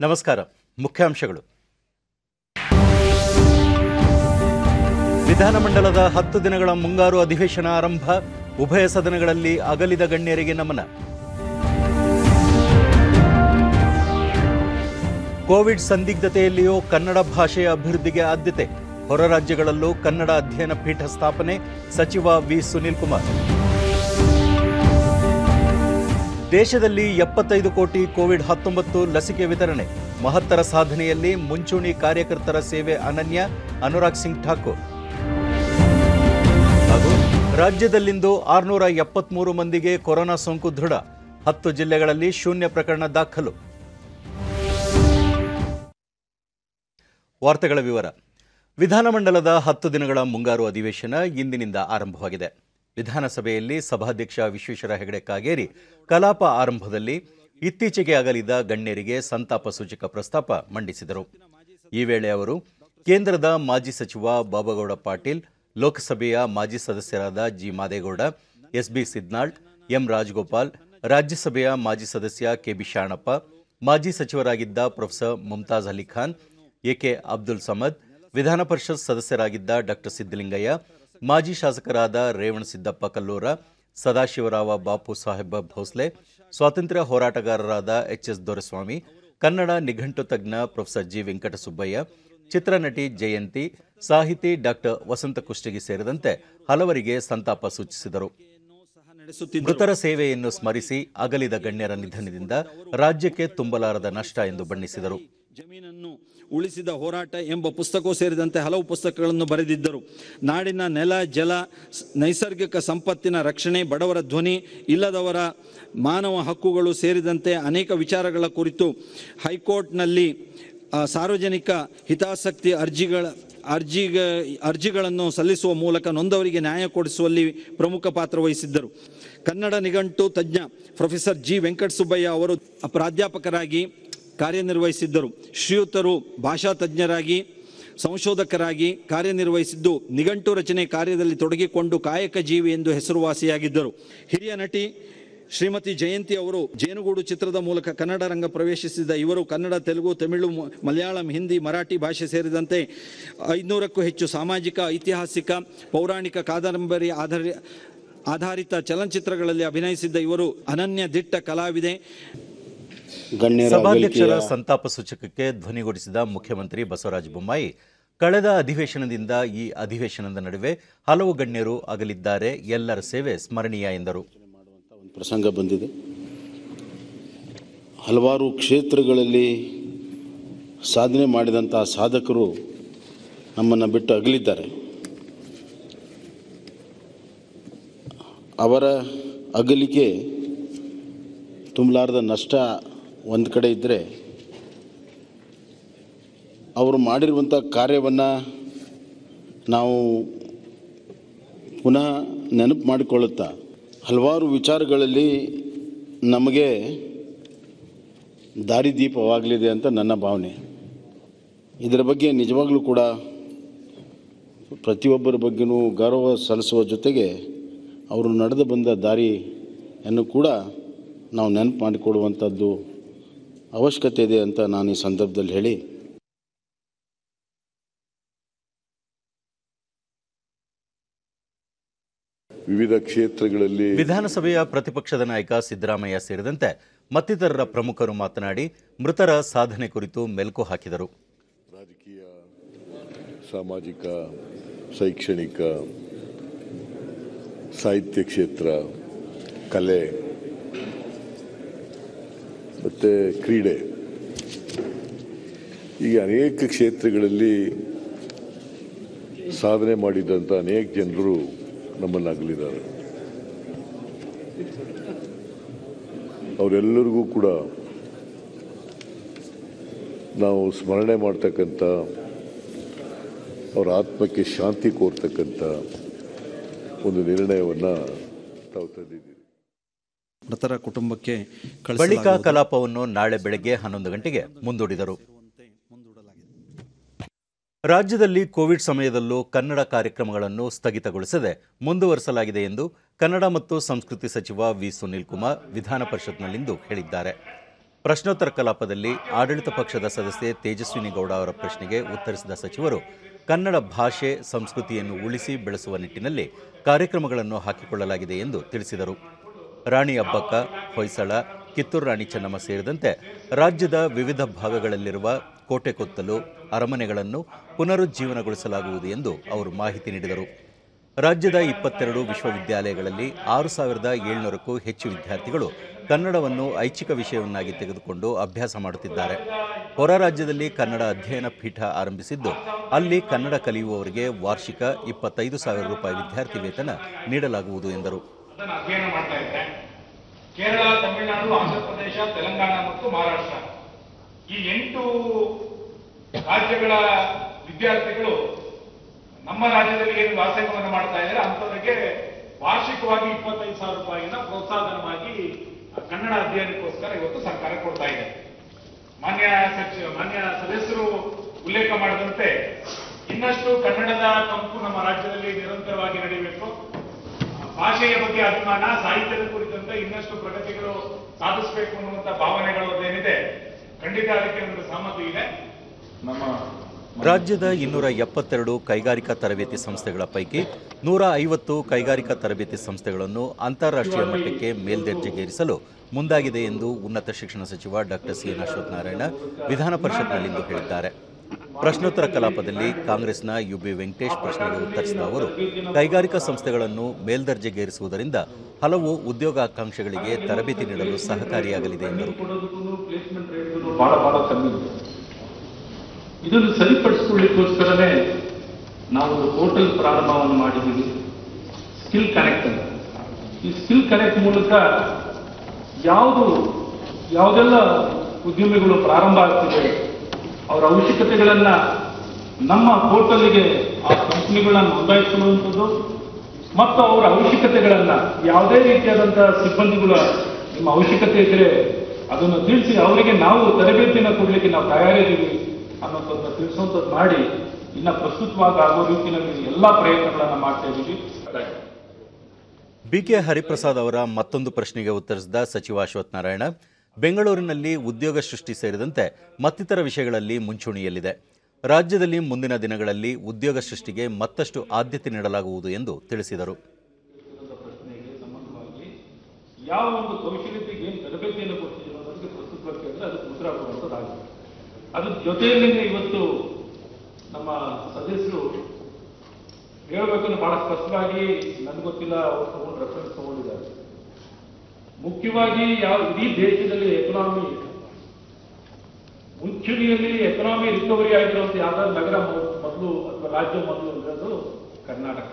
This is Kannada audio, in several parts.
ನಮಸ್ಕಾರ. ಮುಖ್ಯಾಂಶಗಳು. ವಿಧಾನಮಂಡಲದ ಹತ್ತು ದಿನಗಳ ಮುಂಗಾರು ಅಧಿವೇಶನ ಆರಂಭ ಉಭಯ ಸದನಗಳಲ್ಲಿ ಅಗಲಿದ ಗಣ್ಯರಿಗೆ ನಮನ. ಕೋವಿಡ್ ಸಂದಿಗ್ಧತೆಯಲ್ಲಿಯೂ ಕನ್ನಡ ಭಾಷೆಯ ಅಭಿವೃದ್ಧಿಗೆ ಆದ್ಯತೆ. ಹೊರ ರಾಜ್ಯಗಳಲ್ಲೂ ಕನ್ನಡ ಅಧ್ಯಯನ ಪೀಠ ಸ್ಥಾಪನೆ ಸಚಿವ ವಿ. ಸುನೀಲ್ ಕುಮಾರ್ ದೇಶದಲ್ಲಿ ಎಪ್ಪತ್ತೈದು ಕೋಟಿ ಕೋವಿಡ್ ಹತ್ತೊಂಬತ್ತು ಲಸಿಕೆ ವಿತರಣೆ. ಮಹತ್ತರ ಸಾಧನೆಯಲ್ಲಿ ಮುಂಚೂಣಿ ಕಾರ್ಯಕರ್ತರ ಸೇವೆ ಅನನ್ಯ, ಅನುರಾಗ್ ಸಿಂಗ್ ಠಾಕೂರ್. ಹಾಗೂ ರಾಜ್ಯದಲ್ಲಿಂದು ಆರುನೂರ ಎಪ್ಪತ್ಮೂರು ಮಂದಿಗೆ ಕೊರೋನಾ ಸೋಂಕು ದೃಢ. ಹತ್ತು ಜಿಲ್ಲೆಗಳಲ್ಲಿ ಶೂನ್ಯ ಪ್ರಕರಣ ದಾಖಲು. ವಾರ್ತೆಗಳ ವಿವರ. ವಿಧಾನಮಂಡಲದ ಹತ್ತು ದಿನಗಳ ಮುಂಗಾರು ಅಧಿವೇಶನ ಇಂದಿನಿಂದ ಆರಂಭವಾಗಿದೆ. ವಿಧಾನಸಭೆಯಲ್ಲಿ ಸಭಾಧ್ಯಕ್ಷ ವಿಶ್ವೇಶ್ವರ ಹೆಗಡೆ ಕಾಗೇರಿ ಕಲಾಪ ಆರಂಭದಲ್ಲಿ ಇತ್ತೀಚೆಗೆ ಅಗಲಿದ ಗಣ್ಯರಿಗೆ ಸಂತಾಪ ಸೂಚಕ ಪ್ರಸ್ತಾಪ ಮಂಡಿಸಿದರು. ಈ ವೇಳೆ ಅವರು ಕೇಂದ್ರದ ಮಾಜಿ ಸಚಿವ ಬಾಬಗೌಡ ಪಾಟೀಲ್, ಲೋಕಸಭೆಯ ಮಾಜಿ ಸದಸ್ಯರಾದ G Madegowda, S B Sidnal, M Rajagopal, ರಾಜ್ಯಸಭೆಯ ಮಾಜಿ ಸದಸ್ಯ ಕೆಬಿ ಶಾಣಪ್ಪ, ಮಾಜಿ ಸಚಿವರಾಗಿದ್ದ ಪ್ರೊಫೆಸರ್ ಮುಮ್ತಾಜ್ ಅಲಿ ಖಾನ್ ಎಕೆ ಅಬ್ದುಲ್ ಸಮದ್, ವಿಧಾನ ಪರಿಷತ್ ಸದಸ್ಯರಾಗಿದ್ದ ಡಾಕ್ಟರ್ ಸಿದ್ದಲಿಂಗಯ್ಯ ಮಾಜಿ ಶಾಸಕರಾದ ರೇವಣಸಿದ್ದಪ್ಪ ಕಲ್ಲೂರ, ಸದಾಶಿವರಾವ ಬಾಪು ಸಾಹೇಬ ಭೋಸ್ಲೆ, ಸ್ವಾತಂತ್ರ್ಯ ಹೋರಾಟಗಾರರಾದ ಎಚ್ ಎಸ್ ದೊರೆಸ್ವಾಮಿ, ಕನ್ನಡ ನಿಘಂಟು ತಜ್ಞ ಪ್ರೊಫೆಸರ್ ಜಿ ವೆಂಕಟಸುಬ್ಬಯ್ಯ, ಚಿತ್ರನಟಿ ಜಯಂತಿ, ಸಾಹಿತಿ ಡಾಕ್ಟರ್ ವಸಂತ ಕುಷ್ಟಗಿ ಸೇರಿದಂತೆ ಹಲವರಿಗೆ ಸಂತಾಪ ಸೂಚಿಸಿದರು. ಮೃತರ ಸೇವೆಯನ್ನು ಸ್ಮರಿಸಿ ಅಗಲಿದ ಗಣ್ಯರ ನಿಧನದಿಂದ ರಾಜ್ಯಕ್ಕೆ ತುಂಬಲಾರದ ನಷ್ಟ ಎಂದು ಬಣ್ಣಿಸಿದರು. ಜಮೀನನ್ನು ಉಳಿಸಿದ ಹೋರಾಟ ಎಂಬ ಪುಸ್ತಕವೂ ಸೇರಿದಂತೆ ಹಲವು ಪುಸ್ತಕಗಳನ್ನು ಬರೆದಿದ್ದರು. ನಾಡಿನ ನೆಲ, ಜಲ ನೈಸರ್ಗಿಕ ಸಂಪತ್ತಿನ ರಕ್ಷಣೆ, ಬಡವರ ಧ್ವನಿ, ಇಲ್ಲದವರ ಮಾನವ ಹಕ್ಕುಗಳು ಸೇರಿದಂತೆ ಅನೇಕ ವಿಚಾರಗಳ ಕುರಿತು ಹೈಕೋರ್ಟ್ನಲ್ಲಿ ಸಾರ್ವಜನಿಕ ಹಿತಾಸಕ್ತಿ ಅರ್ಜಿಗಳ, ಅರ್ಜಿಗ, ಅರ್ಜಿಗಳನ್ನು ಸಲ್ಲಿಸುವ ಮೂಲಕ ನೊಂದವರಿಗೆ ನ್ಯಾಯ ಕೊಡಿಸುವಲ್ಲಿ ಪ್ರಮುಖ ಪಾತ್ರ ವಹಿಸಿದ್ದರು. ಕನ್ನಡ ನಿಘಂಟು ತಜ್ಞ ಪ್ರೊಫೆಸರ್ ಜಿ. ವೆಂಕಟಸುಬ್ಬಯ್ಯ ಅವರು ಪ್ರಾಧ್ಯಾಪಕರಾಗಿ ಕಾರ್ಯನಿರ್ವಹಿಸಿದ್ದರು. ಶ್ರೀಯುತರು ಭಾಷಾ ತಜ್ಞರಾಗಿ, ಸಂಶೋಧಕರಾಗಿ ಕಾರ್ಯನಿರ್ವಹಿಸಿದ್ದು, ನಿಘಂಟು ರಚನೆ ಕಾರ್ಯದಲ್ಲಿ ತೊಡಗಿಕೊಂಡು ಕಾಯಕ ಜೀವಿ ಎಂದು ಹೆಸರುವಾಸಿಯಾಗಿದ್ದರು. ಹಿರಿಯ ನಟಿ ಶ್ರೀಮತಿ ಜಯಂತಿ ಅವರು ಜೇನುಗೂಡು ಚಿತ್ರದ ಮೂಲಕ ಕನ್ನಡ ರಂಗ ಪ್ರವೇಶಿಸಿದ ಇವರು ಕನ್ನಡ, ತೆಲುಗು, ತಮಿಳು ಮಲಯಾಳಂ, ಹಿಂದಿ, ಮರಾಠಿ ಭಾಷೆ ಸೇರಿದಂತೆ ಐದುನೂರಕ್ಕೂ ಹೆಚ್ಚು ಸಾಮಾಜಿಕ, ಐತಿಹಾಸಿಕ, ಪೌರಾಣಿಕ ಕಾದಂಬರಿ ಆಧಾರಿ, ಆಧಾರಿತ ಚಲನಚಿತ್ರಗಳಲ್ಲಿ ಅಭಿನಯಿಸಿದ್ದ ಇವರು ಅನನ್ಯ ದಿಟ್ಟ ಕಲಾವಿದೆ. ಸಭಾಧ್ಯಕ್ಷರ ಸಂತಾಪ ಸೂಚಕಕ್ಕೆ ಧ್ವನಿಗೂಡಿಸಿದ ಮುಖ್ಯಮಂತ್ರಿ ಬಸವರಾಜ ಬೊಮ್ಮಾಯಿ ಕಳೆದ ಅಧಿವೇಶನದಿಂದ ಈ ಅಧಿವೇಶನದ ನಡುವೆ ಹಲವು ಗಣ್ಯರು ಅಗಲಿದ್ದಾರೆ ಎಲ್ಲರ ಸೇವೆ ಸ್ಮರಣೀಯ ಎಂದರು. ಪ್ರಸಂಗ ಬಂದಿದೆ. ಹಲವಾರು ಕ್ಷೇತ್ರಗಳಲ್ಲಿ ಸಾಧನೆ ಮಾಡಿದಂಥ ಸಾಧಕರು ನಮ್ಮನ್ನು ಬಿಟ್ಟು ಅಗಲಿದ್ದಾರೆ. ಅವರ ಅಗಲಿಕೆ ತುಂಬಲಾರದ ನಷ್ಟ ಒಂದು ಕಡೆ ಇದ್ದರೆ ಅವರು ಮಾಡಿರುವಂಥ ಕಾರ್ಯವನ್ನು ನಾವು ಪುನಃ ನೆನಪು ಮಾಡಿಕೊಳ್ಳುತ್ತಾ, ಹಲವಾರು ವಿಚಾರಗಳಲ್ಲಿ ನಮಗೆ ದಾರಿದೀಪವಾಗಲಿದೆ ಅಂತ ನನ್ನ ಭಾವನೆ. ಇದರ ಬಗ್ಗೆ ನಿಜವಾಗಲೂ ಕೂಡ ಪ್ರತಿಯೊಬ್ಬರ ಬಗ್ಗೆನೂ ಗೌರವ ಸಲ್ಲಿಸುವ ಜೊತೆಗೆ ಅವರು ನಡೆದು ಬಂದ ದಾರಿಯನ್ನು ಕೂಡ ನಾವು ನೆನಪು ಮಾಡಿಕೊಡುವಂಥದ್ದು ಅವಶ್ಯಕತೆ ಇದೆ ಅಂತ ನಾನು ಈ ಸಂದರ್ಭದಲ್ಲಿ ಹೇಳಿ. ವಿವಿಧ ಕ್ಷೇತ್ರಗಳಲ್ಲಿ ವಿಧಾನಸಭೆಯ ಪ್ರತಿಪಕ್ಷದ ನಾಯಕ ಸಿದ್ದರಾಮಯ್ಯ ಸೇರಿದಂತೆ ಮತ್ತಿತರರ ಪ್ರಮುಖರು ಮಾತನಾಡಿ ಮೃತರ ಸಾಧನೆ ಕುರಿತು ಮೆಲುಕು ಹಾಕಿದರು. ರಾಜಕೀಯ ಸಾಮಾಜಿಕ ಶೈಕ್ಷಣಿಕ ಸಾಹಿತ್ಯ ಕ್ಷೇತ್ರ ಕಲೆ ಮತ್ತು ಕ್ರೀಡೆ. ಈಗ ಅನೇಕ ಕ್ಷೇತ್ರಗಳಲ್ಲಿ ಸಾಧನೆ ಮಾಡಿದಂಥ ಅನೇಕ ಜನರು ನಮ್ಮನ್ನು ಅಗಲಿದ್ದಾರೆ ಅವರೆಲ್ಲರಿಗೂ ಕೂಡ ನಾವು ಸ್ಮರಣೆ ಮಾಡ್ತಕ್ಕಂಥ, ಅವರ ಆತ್ಮಕ್ಕೆ ಶಾಂತಿ ಕೋರ್ತಕ್ಕಂಥ ಒಂದು ನಿರ್ಣಯವನ್ನು ತಾವು ತಂದಿದ್ದೀರಿ. ಮೃತರ ಕುಟುಂಬಕ್ಕೆ ಬಳಿಕ ಕಲಾಪವನ್ನು ನಾಳೆ ಬೆಳಗ್ಗೆ ಹನ್ನೊಂದು ಗಂಟೆಗೆ ಮುಂದೂಡಿದರು. ರಾಜ್ಯದಲ್ಲಿ ಕೋವಿಡ್ ಸಮಯದಲ್ಲೂ ಕನ್ನಡ ಕಾರ್ಯಕ್ರಮಗಳನ್ನು ಸ್ಥಗಿತಗೊಳಿಸದೆ ಮುಂದುವರಿಸಲಾಗಿದೆ ಎಂದು ಕನ್ನಡ ಮತ್ತು ಸಂಸ್ಕೃತಿ ಸಚಿವ ವಿ. ಸುನೀಲ್ ಕುಮಾರ್ ವಿಧಾನ ಪರಿಷತ್ನಲ್ಲಿಂದು ಹೇಳಿದ್ದಾರೆ. ಪ್ರಶ್ನೋತ್ತರ ಕಲಾಪದಲ್ಲಿ ಆಡಳಿತ ಪಕ್ಷದ ಸದಸ್ಯೆ ತೇಜಸ್ವಿನಿ ಗೌಡ ಅವರ ಪ್ರಶ್ನೆಗೆ ಉತ್ತರಿಸಿದ ಸಚಿವರು ಕನ್ನಡ ಭಾಷೆ ಸಂಸ್ಕೃತಿಯನ್ನು ಉಳಿಸಿ ಬೆಳೆಸುವ ನಿಟ್ಟಿನಲ್ಲಿ ಕಾರ್ಯಕ್ರಮಗಳನ್ನು ಹಾಕಿಕೊಳ್ಳಲಾಗಿದೆ ಎಂದು ತಿಳಿಸಿದರು. ರಾಣಿ ಅಬ್ಬಕ್ಕ, ಹೊಯ್ಸಳ, ಕಿತ್ತೂರು ರಾಣಿ ಚೆನ್ನಮ್ಮ ಸೇರಿದಂತೆ ರಾಜ್ಯದ ವಿವಿಧ ಭಾಗಗಳಲ್ಲಿರುವ ಕೋಟೆ ಕೊತ್ತಲು ಅರಮನೆಗಳನ್ನು ಪುನರುಜ್ಜೀವನಗೊಳಿಸಲಾಗುವುದು ಎಂದು ಅವರು ಮಾಹಿತಿ ನೀಡಿದರು. ರಾಜ್ಯದ ಇಪ್ಪತ್ತೆರಡು ವಿಶ್ವವಿದ್ಯಾಲಯಗಳಲ್ಲಿ ಆರು ಸಾವಿರದ ಏಳ್ನೂರಕ್ಕೂ ಹೆಚ್ಚು ವಿದ್ಯಾರ್ಥಿಗಳು ಕನ್ನಡವನ್ನು ಐಚ್ಛಿಕ ವಿಷಯವನ್ನಾಗಿ ತೆಗೆದುಕೊಂಡು ಅಭ್ಯಾಸ ಮಾಡುತ್ತಿದ್ದಾರೆ. ಹೊರ ರಾಜ್ಯದಲ್ಲಿ ಕನ್ನಡ ಅಧ್ಯಯನ ಪೀಠ ಆರಂಭಿಸಿದ್ದು, ಅಲ್ಲಿ ಕನ್ನಡ ಕಲಿಯುವವರಿಗೆ ವಾರ್ಷಿಕ ಇಪ್ಪತ್ತೈದು ಸಾವಿರ ರೂಪಾಯಿ ವಿದ್ಯಾರ್ಥಿ ವೇತನ ನೀಡಲಾಗುವುದು ಎಂದರು. ಅದನ್ನು ಅಧ್ಯಯನ ಮಾಡ್ತಾ ಇದ್ದೆ. ಕೇರಳ, ತಮಿಳುನಾಡು, ಆಂಧ್ರ ಪ್ರದೇಶ, ತೆಲಂಗಾಣ ಮತ್ತು ಮಹಾರಾಷ್ಟ್ರ. ಈ ಎಂಟು ರಾಜ್ಯಗಳ ವಿದ್ಯಾರ್ಥಿಗಳು ನಮ್ಮ ರಾಜ್ಯದಲ್ಲಿ ಏನು ವಾಸಂಗವನ್ನು ಮಾಡ್ತಾ ಇದ್ದಾರೆ ಅಂಥವರಿಗೆ ವಾರ್ಷಿಕವಾಗಿ ಇಪ್ಪತ್ತೈದು ಸಾವಿರ ರೂಪಾಯಿನ ಪ್ರೋತ್ಸಾಹನವಾಗಿ ಕನ್ನಡ ಅಧ್ಯಯನಕ್ಕೋಸ್ಕರ ಇವತ್ತು ಸರ್ಕಾರ ಕೊಡ್ತಾ ಇದೆ. ಮಾನ್ಯ ಸಚಿವ ಮಾನ್ಯ ಸದಸ್ಯರು ಉಲ್ಲೇಖ ಮಾಡಿದಂತೆ ಇನ್ನಷ್ಟು ಕನ್ನಡದ ಕಂಪು ನಮ್ಮ ರಾಜ್ಯದಲ್ಲಿ ನಿರಂತರವಾಗಿ ನಡೀಬೇಕು. ಭಾಷೆಯ ಬಗ್ಗೆ ಅಭಿಮಾನ ಸಾಹಿತ್ಯದ ಕುರಿತಂತೆ ಇನ್ನಷ್ಟು ಪ್ರಗತಿಗಳು ಸಾಧಿಸಬೇಕು ಅನ್ನುವಂತ ಭಾವನೆಗಳು ಏನಿದೆ ಖಂಡಿತ ಅದಕ್ಕೆ ಒಂದು ಸಹಮತಿ ಇದೆ. ನಮ್ಮ ರಾಜ್ಯದ ಇನ್ನೂರ ಎಪ್ಪತ್ತೆರಡು ಕೈಗಾರಿಕಾ ತರಬೇತಿ ಸಂಸ್ಥೆಗಳ ಪೈಕಿ ನೂರ ಐವತ್ತು ಕೈಗಾರಿಕಾ ತರಬೇತಿ ಸಂಸ್ಥೆಗಳನ್ನು ಅಂತಾರಾಷ್ಟ್ರೀಯ ಮಟ್ಟಕ್ಕೆ ಮೇಲ್ದರ್ಜೆಗೇರಿಸಲು ಮುಂದಾಗಿದೆ ಎಂದು ಉನ್ನತ ಶಿಕ್ಷಣ ಸಚಿವ ಡಾಕ್ಟರ್ ಸಿ ಎನ್ ಅಶ್ವತ್ಥನಾರಾಯಣ ವಿಧಾನ ಪರಿಷತ್ನಲ್ಲಿಂದು ಹೇಳಿದ್ದಾರೆ. ಪ್ರಶ್ನೋತ್ತರ ಕಲಾಪದಲ್ಲಿ ಕಾಂಗ್ರೆಸ್ನ ಯುಬಿ ವೆಂಕಟೇಶ್ ಪ್ರಶ್ನೆಗೆ ಉತ್ತರಿಸಿದ ಅವರು, ಕೈಗಾರಿಕಾ ಸಂಸ್ಥೆಗಳನ್ನು ಮೇಲ್ದರ್ಜೆಗೇರಿಸುವುದರಿಂದ ಹಲವು ಉದ್ಯೋಗಾಕಾಂಕ್ಷೆಗಳಿಗೆ ತರಬೇತಿ ನೀಡಲು ಸಹಕಾರಿಯಾಗಲಿದೆ ಎಂದರು. ಇದನ್ನು ಸರಿಪಡಿಸಿಕೊಳ್ಳಿಕ್ಕೋಸ್ಕರವೇ ನಾವು ಪೋರ್ಟಲ್ ಪ್ರಾರಂಭವನ್ನು ಮಾಡಿದ್ದೀವಿ. ಸ್ಕಿಲ್ ಕನೆಕ್ಟ್ ಈ ಸ್ಕಿಲ್ ಕನೆಕ್ಟ್ ಮೂಲಕ ಯಾವುದು, ಯಾವುದೆಲ್ಲ ಉದ್ಯಮಿಗಳು ಪ್ರಾರಂಭ ಆಗ್ತಿದೆ ಅವರ ಅವಶ್ಯಕತೆಗಳನ್ನ ನಮ್ಮ ಪೋರ್ಟಲ್ಗೆ ಆ ಕಂಪ್ನಿಗಳನ್ನ ನೋಂದಾಯಿಸುವಂಥದ್ದು ಮತ್ತು ಅವರ ಅವಶ್ಯಕತೆಗಳನ್ನ ಯಾವುದೇ ರೀತಿಯಾದಂತಹ ಸಿಬ್ಬಂದಿಗಳ ನಿಮ್ಮ ಅವಶ್ಯಕತೆ ಇದ್ರೆ ಅದನ್ನು ತಿಳಿಸಿ ಅವರಿಗೆ ನಾವು ತರಬೇತಿನ ಕೊಡ್ಲಿಕ್ಕೆ ನಾವು ತಯಾರಿದ್ದೀವಿ ಅನ್ನೋದನ್ನ ತಿಳಿಸುವಂಥದ್ದು ಮಾಡಿ ಇನ್ನ ಪ್ರಸ್ತುತವಾಗಿ ಆಗೋ ರೀತಿಯಲ್ಲಿ ಎಲ್ಲಾ ಪ್ರಯತ್ನಗಳನ್ನ ಮಾಡ್ತಾ ಇದ್ದೀವಿ. ಬಿಕೆ ಹರಿಪ್ರಸಾದ್ ಅವರ ಮತ್ತೊಂದು ಪ್ರಶ್ನೆಗೆ ಉತ್ತರಿಸಿದ ಸಚಿವ ಅಶ್ವಥ್ ನಾರಾಯಣ ಬೆಂಗಳೂರಿನಲ್ಲಿ ಉದ್ಯೋಗ ಸೃಷ್ಟಿ ಸೇರಿದಂತೆ ಮತ್ತಿತರ ವಿಷಯಗಳಲ್ಲಿ ಮುಂಚೂಣಿಯಲ್ಲಿದೆ. ರಾಜ್ಯದಲ್ಲಿ ಮುಂದಿನ ದಿನಗಳಲ್ಲಿ ಉದ್ಯೋಗ ಸೃಷ್ಟಿಗೆ ಮತ್ತಷ್ಟು ಆದ್ಯತೆ ನೀಡಲಾಗುವುದು ಎಂದು ತಿಳಿಸಿದರು. ಯಾವ ಒಂದು ಕೌಶಲ್ಯತೆಗೆ ಏನು ತರಬೇತಿಯನ್ನು ಕೊಡ್ತಿದ್ದೀವಿ ಅದಕ್ಕೆ ಪ್ರಸ್ತುತವಾಗಿ ಅದು ಉತ್ತರ ಕೊಡುವಂಥದ್ದಾಗಿದೆ ಅದ್ರ ಜೊತೆಯಲ್ಲಿ ಇವತ್ತು ನಮ್ಮ ಸದಸ್ಯರು ಹೇಳಬೇಕನ್ನು ಬಹಳ ಸ್ಪಷ್ಟವಾಗಿ ನನ್ಗೆ ಗೊತ್ತಿಲ್ಲ ಅವ್ರು ತಗೊಂಡು ರೆಫರೆನ್ಸ್ ತಗೊಂಡಿದ್ದಾರೆ. ಮುಖ್ಯವಾಗಿ ಯಾವ ಇಡೀ ದೇಶದಲ್ಲಿ ಎಕನಾಮಿ ಮುಂಚೂಣಿಯಲ್ಲಿ ಎಕನಾಮಿ ರಿಕವರಿ ಆಗಿರುವಂತ ಯಾವ್ದಾದ್ರು ನಗರ ಮೊದಲು ಅಥವಾ ರಾಜ್ಯ ಮೊದಲು ಇರೋದು ಕರ್ನಾಟಕ.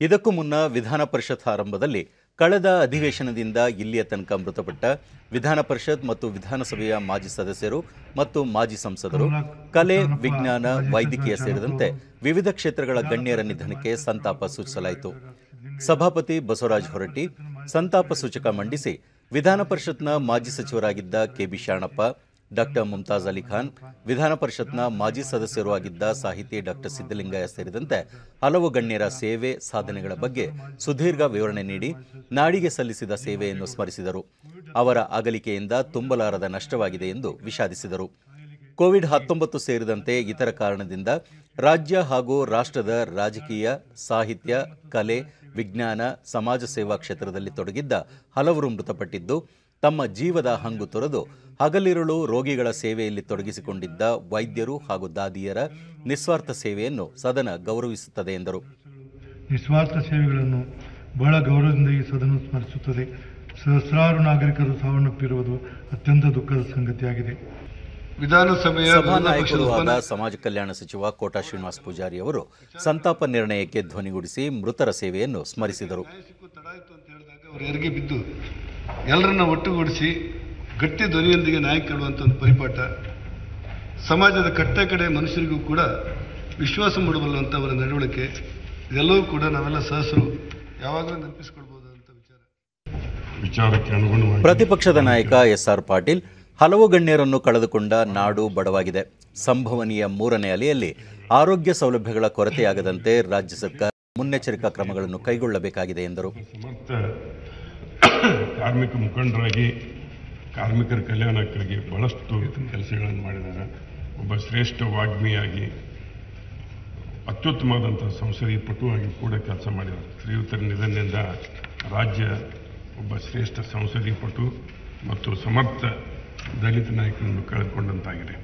ಇದಕ್ಕೂ ಮುನ್ನ ವಿಧಾನ ಪರಿಷತ್ ಆರಂಭದಲ್ಲಿ ಕಳೆದ ಅಧಿವೇಶನದಿಂದ ಇಲ್ಲಿಯ ತನಕ ಮೃತಪಟ್ಟ ವಿಧಾನ ಪರಿಷತ್ ಮತ್ತು ವಿಧಾನಸಭೆಯ ಮಾಜಿ ಸದಸ್ಯರು ಮತ್ತು ಮಾಜಿ ಸಂಸದರು, ಕಲೆ, ವಿಜ್ಞಾನ, ವೈದ್ಯಕೀಯ ಸೇರಿದಂತೆ ವಿವಿಧ ಕ್ಷೇತ್ರಗಳ ಗಣ್ಯರ ನಿಧನಕ್ಕೆ ಸಂತಾಪ ಸೂಚಿಸಲಾಯಿತು. ಸಭಾಪತಿ ಬಸವರಾಜ ಹೊರಟ್ಟಿ ಸಂತಾಪ ಸೂಚಕ ಮಂಡಿಸಿ ವಿಧಾನ ಪರಿಷತ್ನ ಮಾಜಿ ಸಚಿವರಾಗಿದ್ದ ಕೆಬಿ ಶಾಣಪ್ಪ, ಡಾಕ್ಟರ್ ಮುಮ್ತಾಜ್ ಅಲಿ ಖಾನ್, ವಿಧಾನ ಪರಿಷತ್ನ ಮಾಜಿ ಸದಸ್ಯರು ಆಗಿದ್ದ ಸಾಹಿತಿ ಡಾಕ್ಟರ್ ಸಿದ್ದಲಿಂಗಯ್ಯ ಸೇರಿದಂತೆ ಹಲವು ಗಣ್ಯರ ಸೇವೆ ಸಾಧನೆಗಳ ಬಗ್ಗೆ ಸುದೀರ್ಘ ವಿವರಣೆ ನೀಡಿ ನಾಡಿಗೆ ಸಲ್ಲಿಸಿದ ಸೇವೆಯನ್ನು ಸ್ಮರಿಸಿದರು. ಅವರ ಅಗಲಿಕೆಯಿಂದ ತುಂಬಲಾರದ ನಷ್ಟವಾಗಿದೆ ಎಂದು ವಿಷಾದಿಸಿದರು. ಕೋವಿಡ್ ಹತ್ತೊಂಬತ್ತು ಸೇರಿದಂತೆ ಇತರ ಕಾರಣದಿಂದ ರಾಜ್ಯ ಹಾಗೂ ರಾಷ್ಟ್ರದ ರಾಜಕೀಯ, ಸಾಹಿತ್ಯ, ಕಲೆ ವಿಜ್ಞಾನ, ಸಮಾಜ ಸೇವಾ ಕ್ಷೇತ್ರದಲ್ಲಿ ತೊಡಗಿದ್ದ ಹಲವರು ಮೃತಪಟ್ಟಿದ್ದು, ತಮ್ಮ ಜೀವದ ಹಂಗು ತೊರೆದು ಹಗಲಿರುಳು ರೋಗಿಗಳ ಸೇವೆಯಲ್ಲಿ ತೊಡಗಿಸಿಕೊಂಡಿದ್ದ ವೈದ್ಯರು ಹಾಗೂ ದಾದಿಯರ ನಿಸ್ವಾರ್ಥ ಸೇವೆಯನ್ನು ಸದನ ಗೌರವಿಸುತ್ತದೆ ಎಂದರು. ನಿಸ್ವಾರ್ಥ ಸೇವೆಗಳನ್ನು ಬಹಳ ಗೌರವದಿಂದ ಈ ಸದನ ಸ್ಮರಿಸುತ್ತದೆ. ಸಹಸ್ರಾರು ನಾಗರಿಕರು ಸಾವನ್ನಪ್ಪಿರುವುದು ಅತ್ಯಂತ ದುಃಖದ ಸಂಗತಿಯಾಗಿದೆ. ವಿಧಾನಸಭೆಯ ಸಭಾ ವಿರೋಧ ಪಕ್ಷದ ನಾಯಕರು ಆದ ಉಪನ- ಸಮಾಜ ಕಲ್ಯಾಣ ಸಚಿವ ಕೋಟಾ ಶ್ರೀನಿವಾಸ ಪೂಜಾರಿ ಅವರು ಸಂತಾಪ ನಿರ್ಣಯಕ್ಕೆ ಧ್ವನಿಗೂಡಿಸಿ ಮೃತರ ಸೇವೆಯನ್ನು ಸ್ಮರಿಸಿದರು. ಅಂತ ಎರಿಗೆ ಬಿದ್ದು ಎಲ್ಲರನ್ನ ಒಟ್ಟುಗೂಡಿಸಿ ಗಟ್ಟಿ ಧ್ವನಿಯೊಂದಿಗೆ ನ್ಯಾಯ ಕೇಳುವಂಥ ಒಂದು ಪರಿಪಾಠ. ಸಮಾಜದ ಕಟ್ಟ ಕಡೆ ಮನುಷ್ಯರಿಗೂ ಕೂಡ ವಿಶ್ವಾಸ ಮೂಡಬಲ್ಲಂಥ ಅವರ ನಡವಳಿಕೆ ಇದೆಲ್ಲವೂ ಕೂಡ ನಾವೆಲ್ಲ ಸಹಸರು ಯಾವಾಗಲೂ ನೆನಪಿಸ್ಕೊಳ್ಬಹುದಂತ ವಿಚಾರ. ವಿಚಾರಕ್ಕೆ ಅನುಗುಣವಾಗಿ ಪ್ರತಿಪಕ್ಷದ ನಾಯಕ ಎಸ್ ಆರ್ ಪಾಟೀಲ್ ಹಲವು ಗಣ್ಯರನ್ನು ಕಳೆದುಕೊಂಡ ನಾಡು ಬಡವಾಗಿದೆ. ಸಂಭವನೀಯ ಮೂರನೇ ಅಲೆಯಲ್ಲಿ ಆರೋಗ್ಯ ಸೌಲಭ್ಯಗಳ ಕೊರತೆಯಾಗದಂತೆ ರಾಜ್ಯ ಸರ್ಕಾರ ಮುನ್ನೆಚ್ಚರಿಕಾ ಕ್ರಮಗಳನ್ನು ಕೈಗೊಳ್ಳಬೇಕಾಗಿದೆ ಎಂದರು. ಕಾರ್ಮಿಕ ಮುಖಂಡರಾಗಿ ಕಾರ್ಮಿಕರ ಕಲ್ಯಾಣಕ್ಕಾಗಿ ಬಹಳಷ್ಟು ಕೆಲಸಗಳನ್ನು ಮಾಡಿದ್ದಾರೆ ಒಬ್ಬ ಶ್ರೇಷ್ಠ ವಾಗ್ಮಿಯಾಗಿ ಅತ್ಯುತ್ತಮವಾದಂಥ ಸಂಸದೀಯ ಪಟುವಾಗಿ ಕೂಡ ಕೆಲಸ ಮಾಡಿದರು ಶ್ರೀಯುತರ ನಿಧನದಿಂದ ರಾಜ್ಯ ಒಬ್ಬ ಶ್ರೇಷ್ಠ ಸಂಸದೀಯ ಪಟು ಮತ್ತು ಸಮರ್ಥ ದಲಿತ ನಾಯಕರನ್ನು ಕಳೆದುಕೊಂಡಂತಾಗಿದೆ.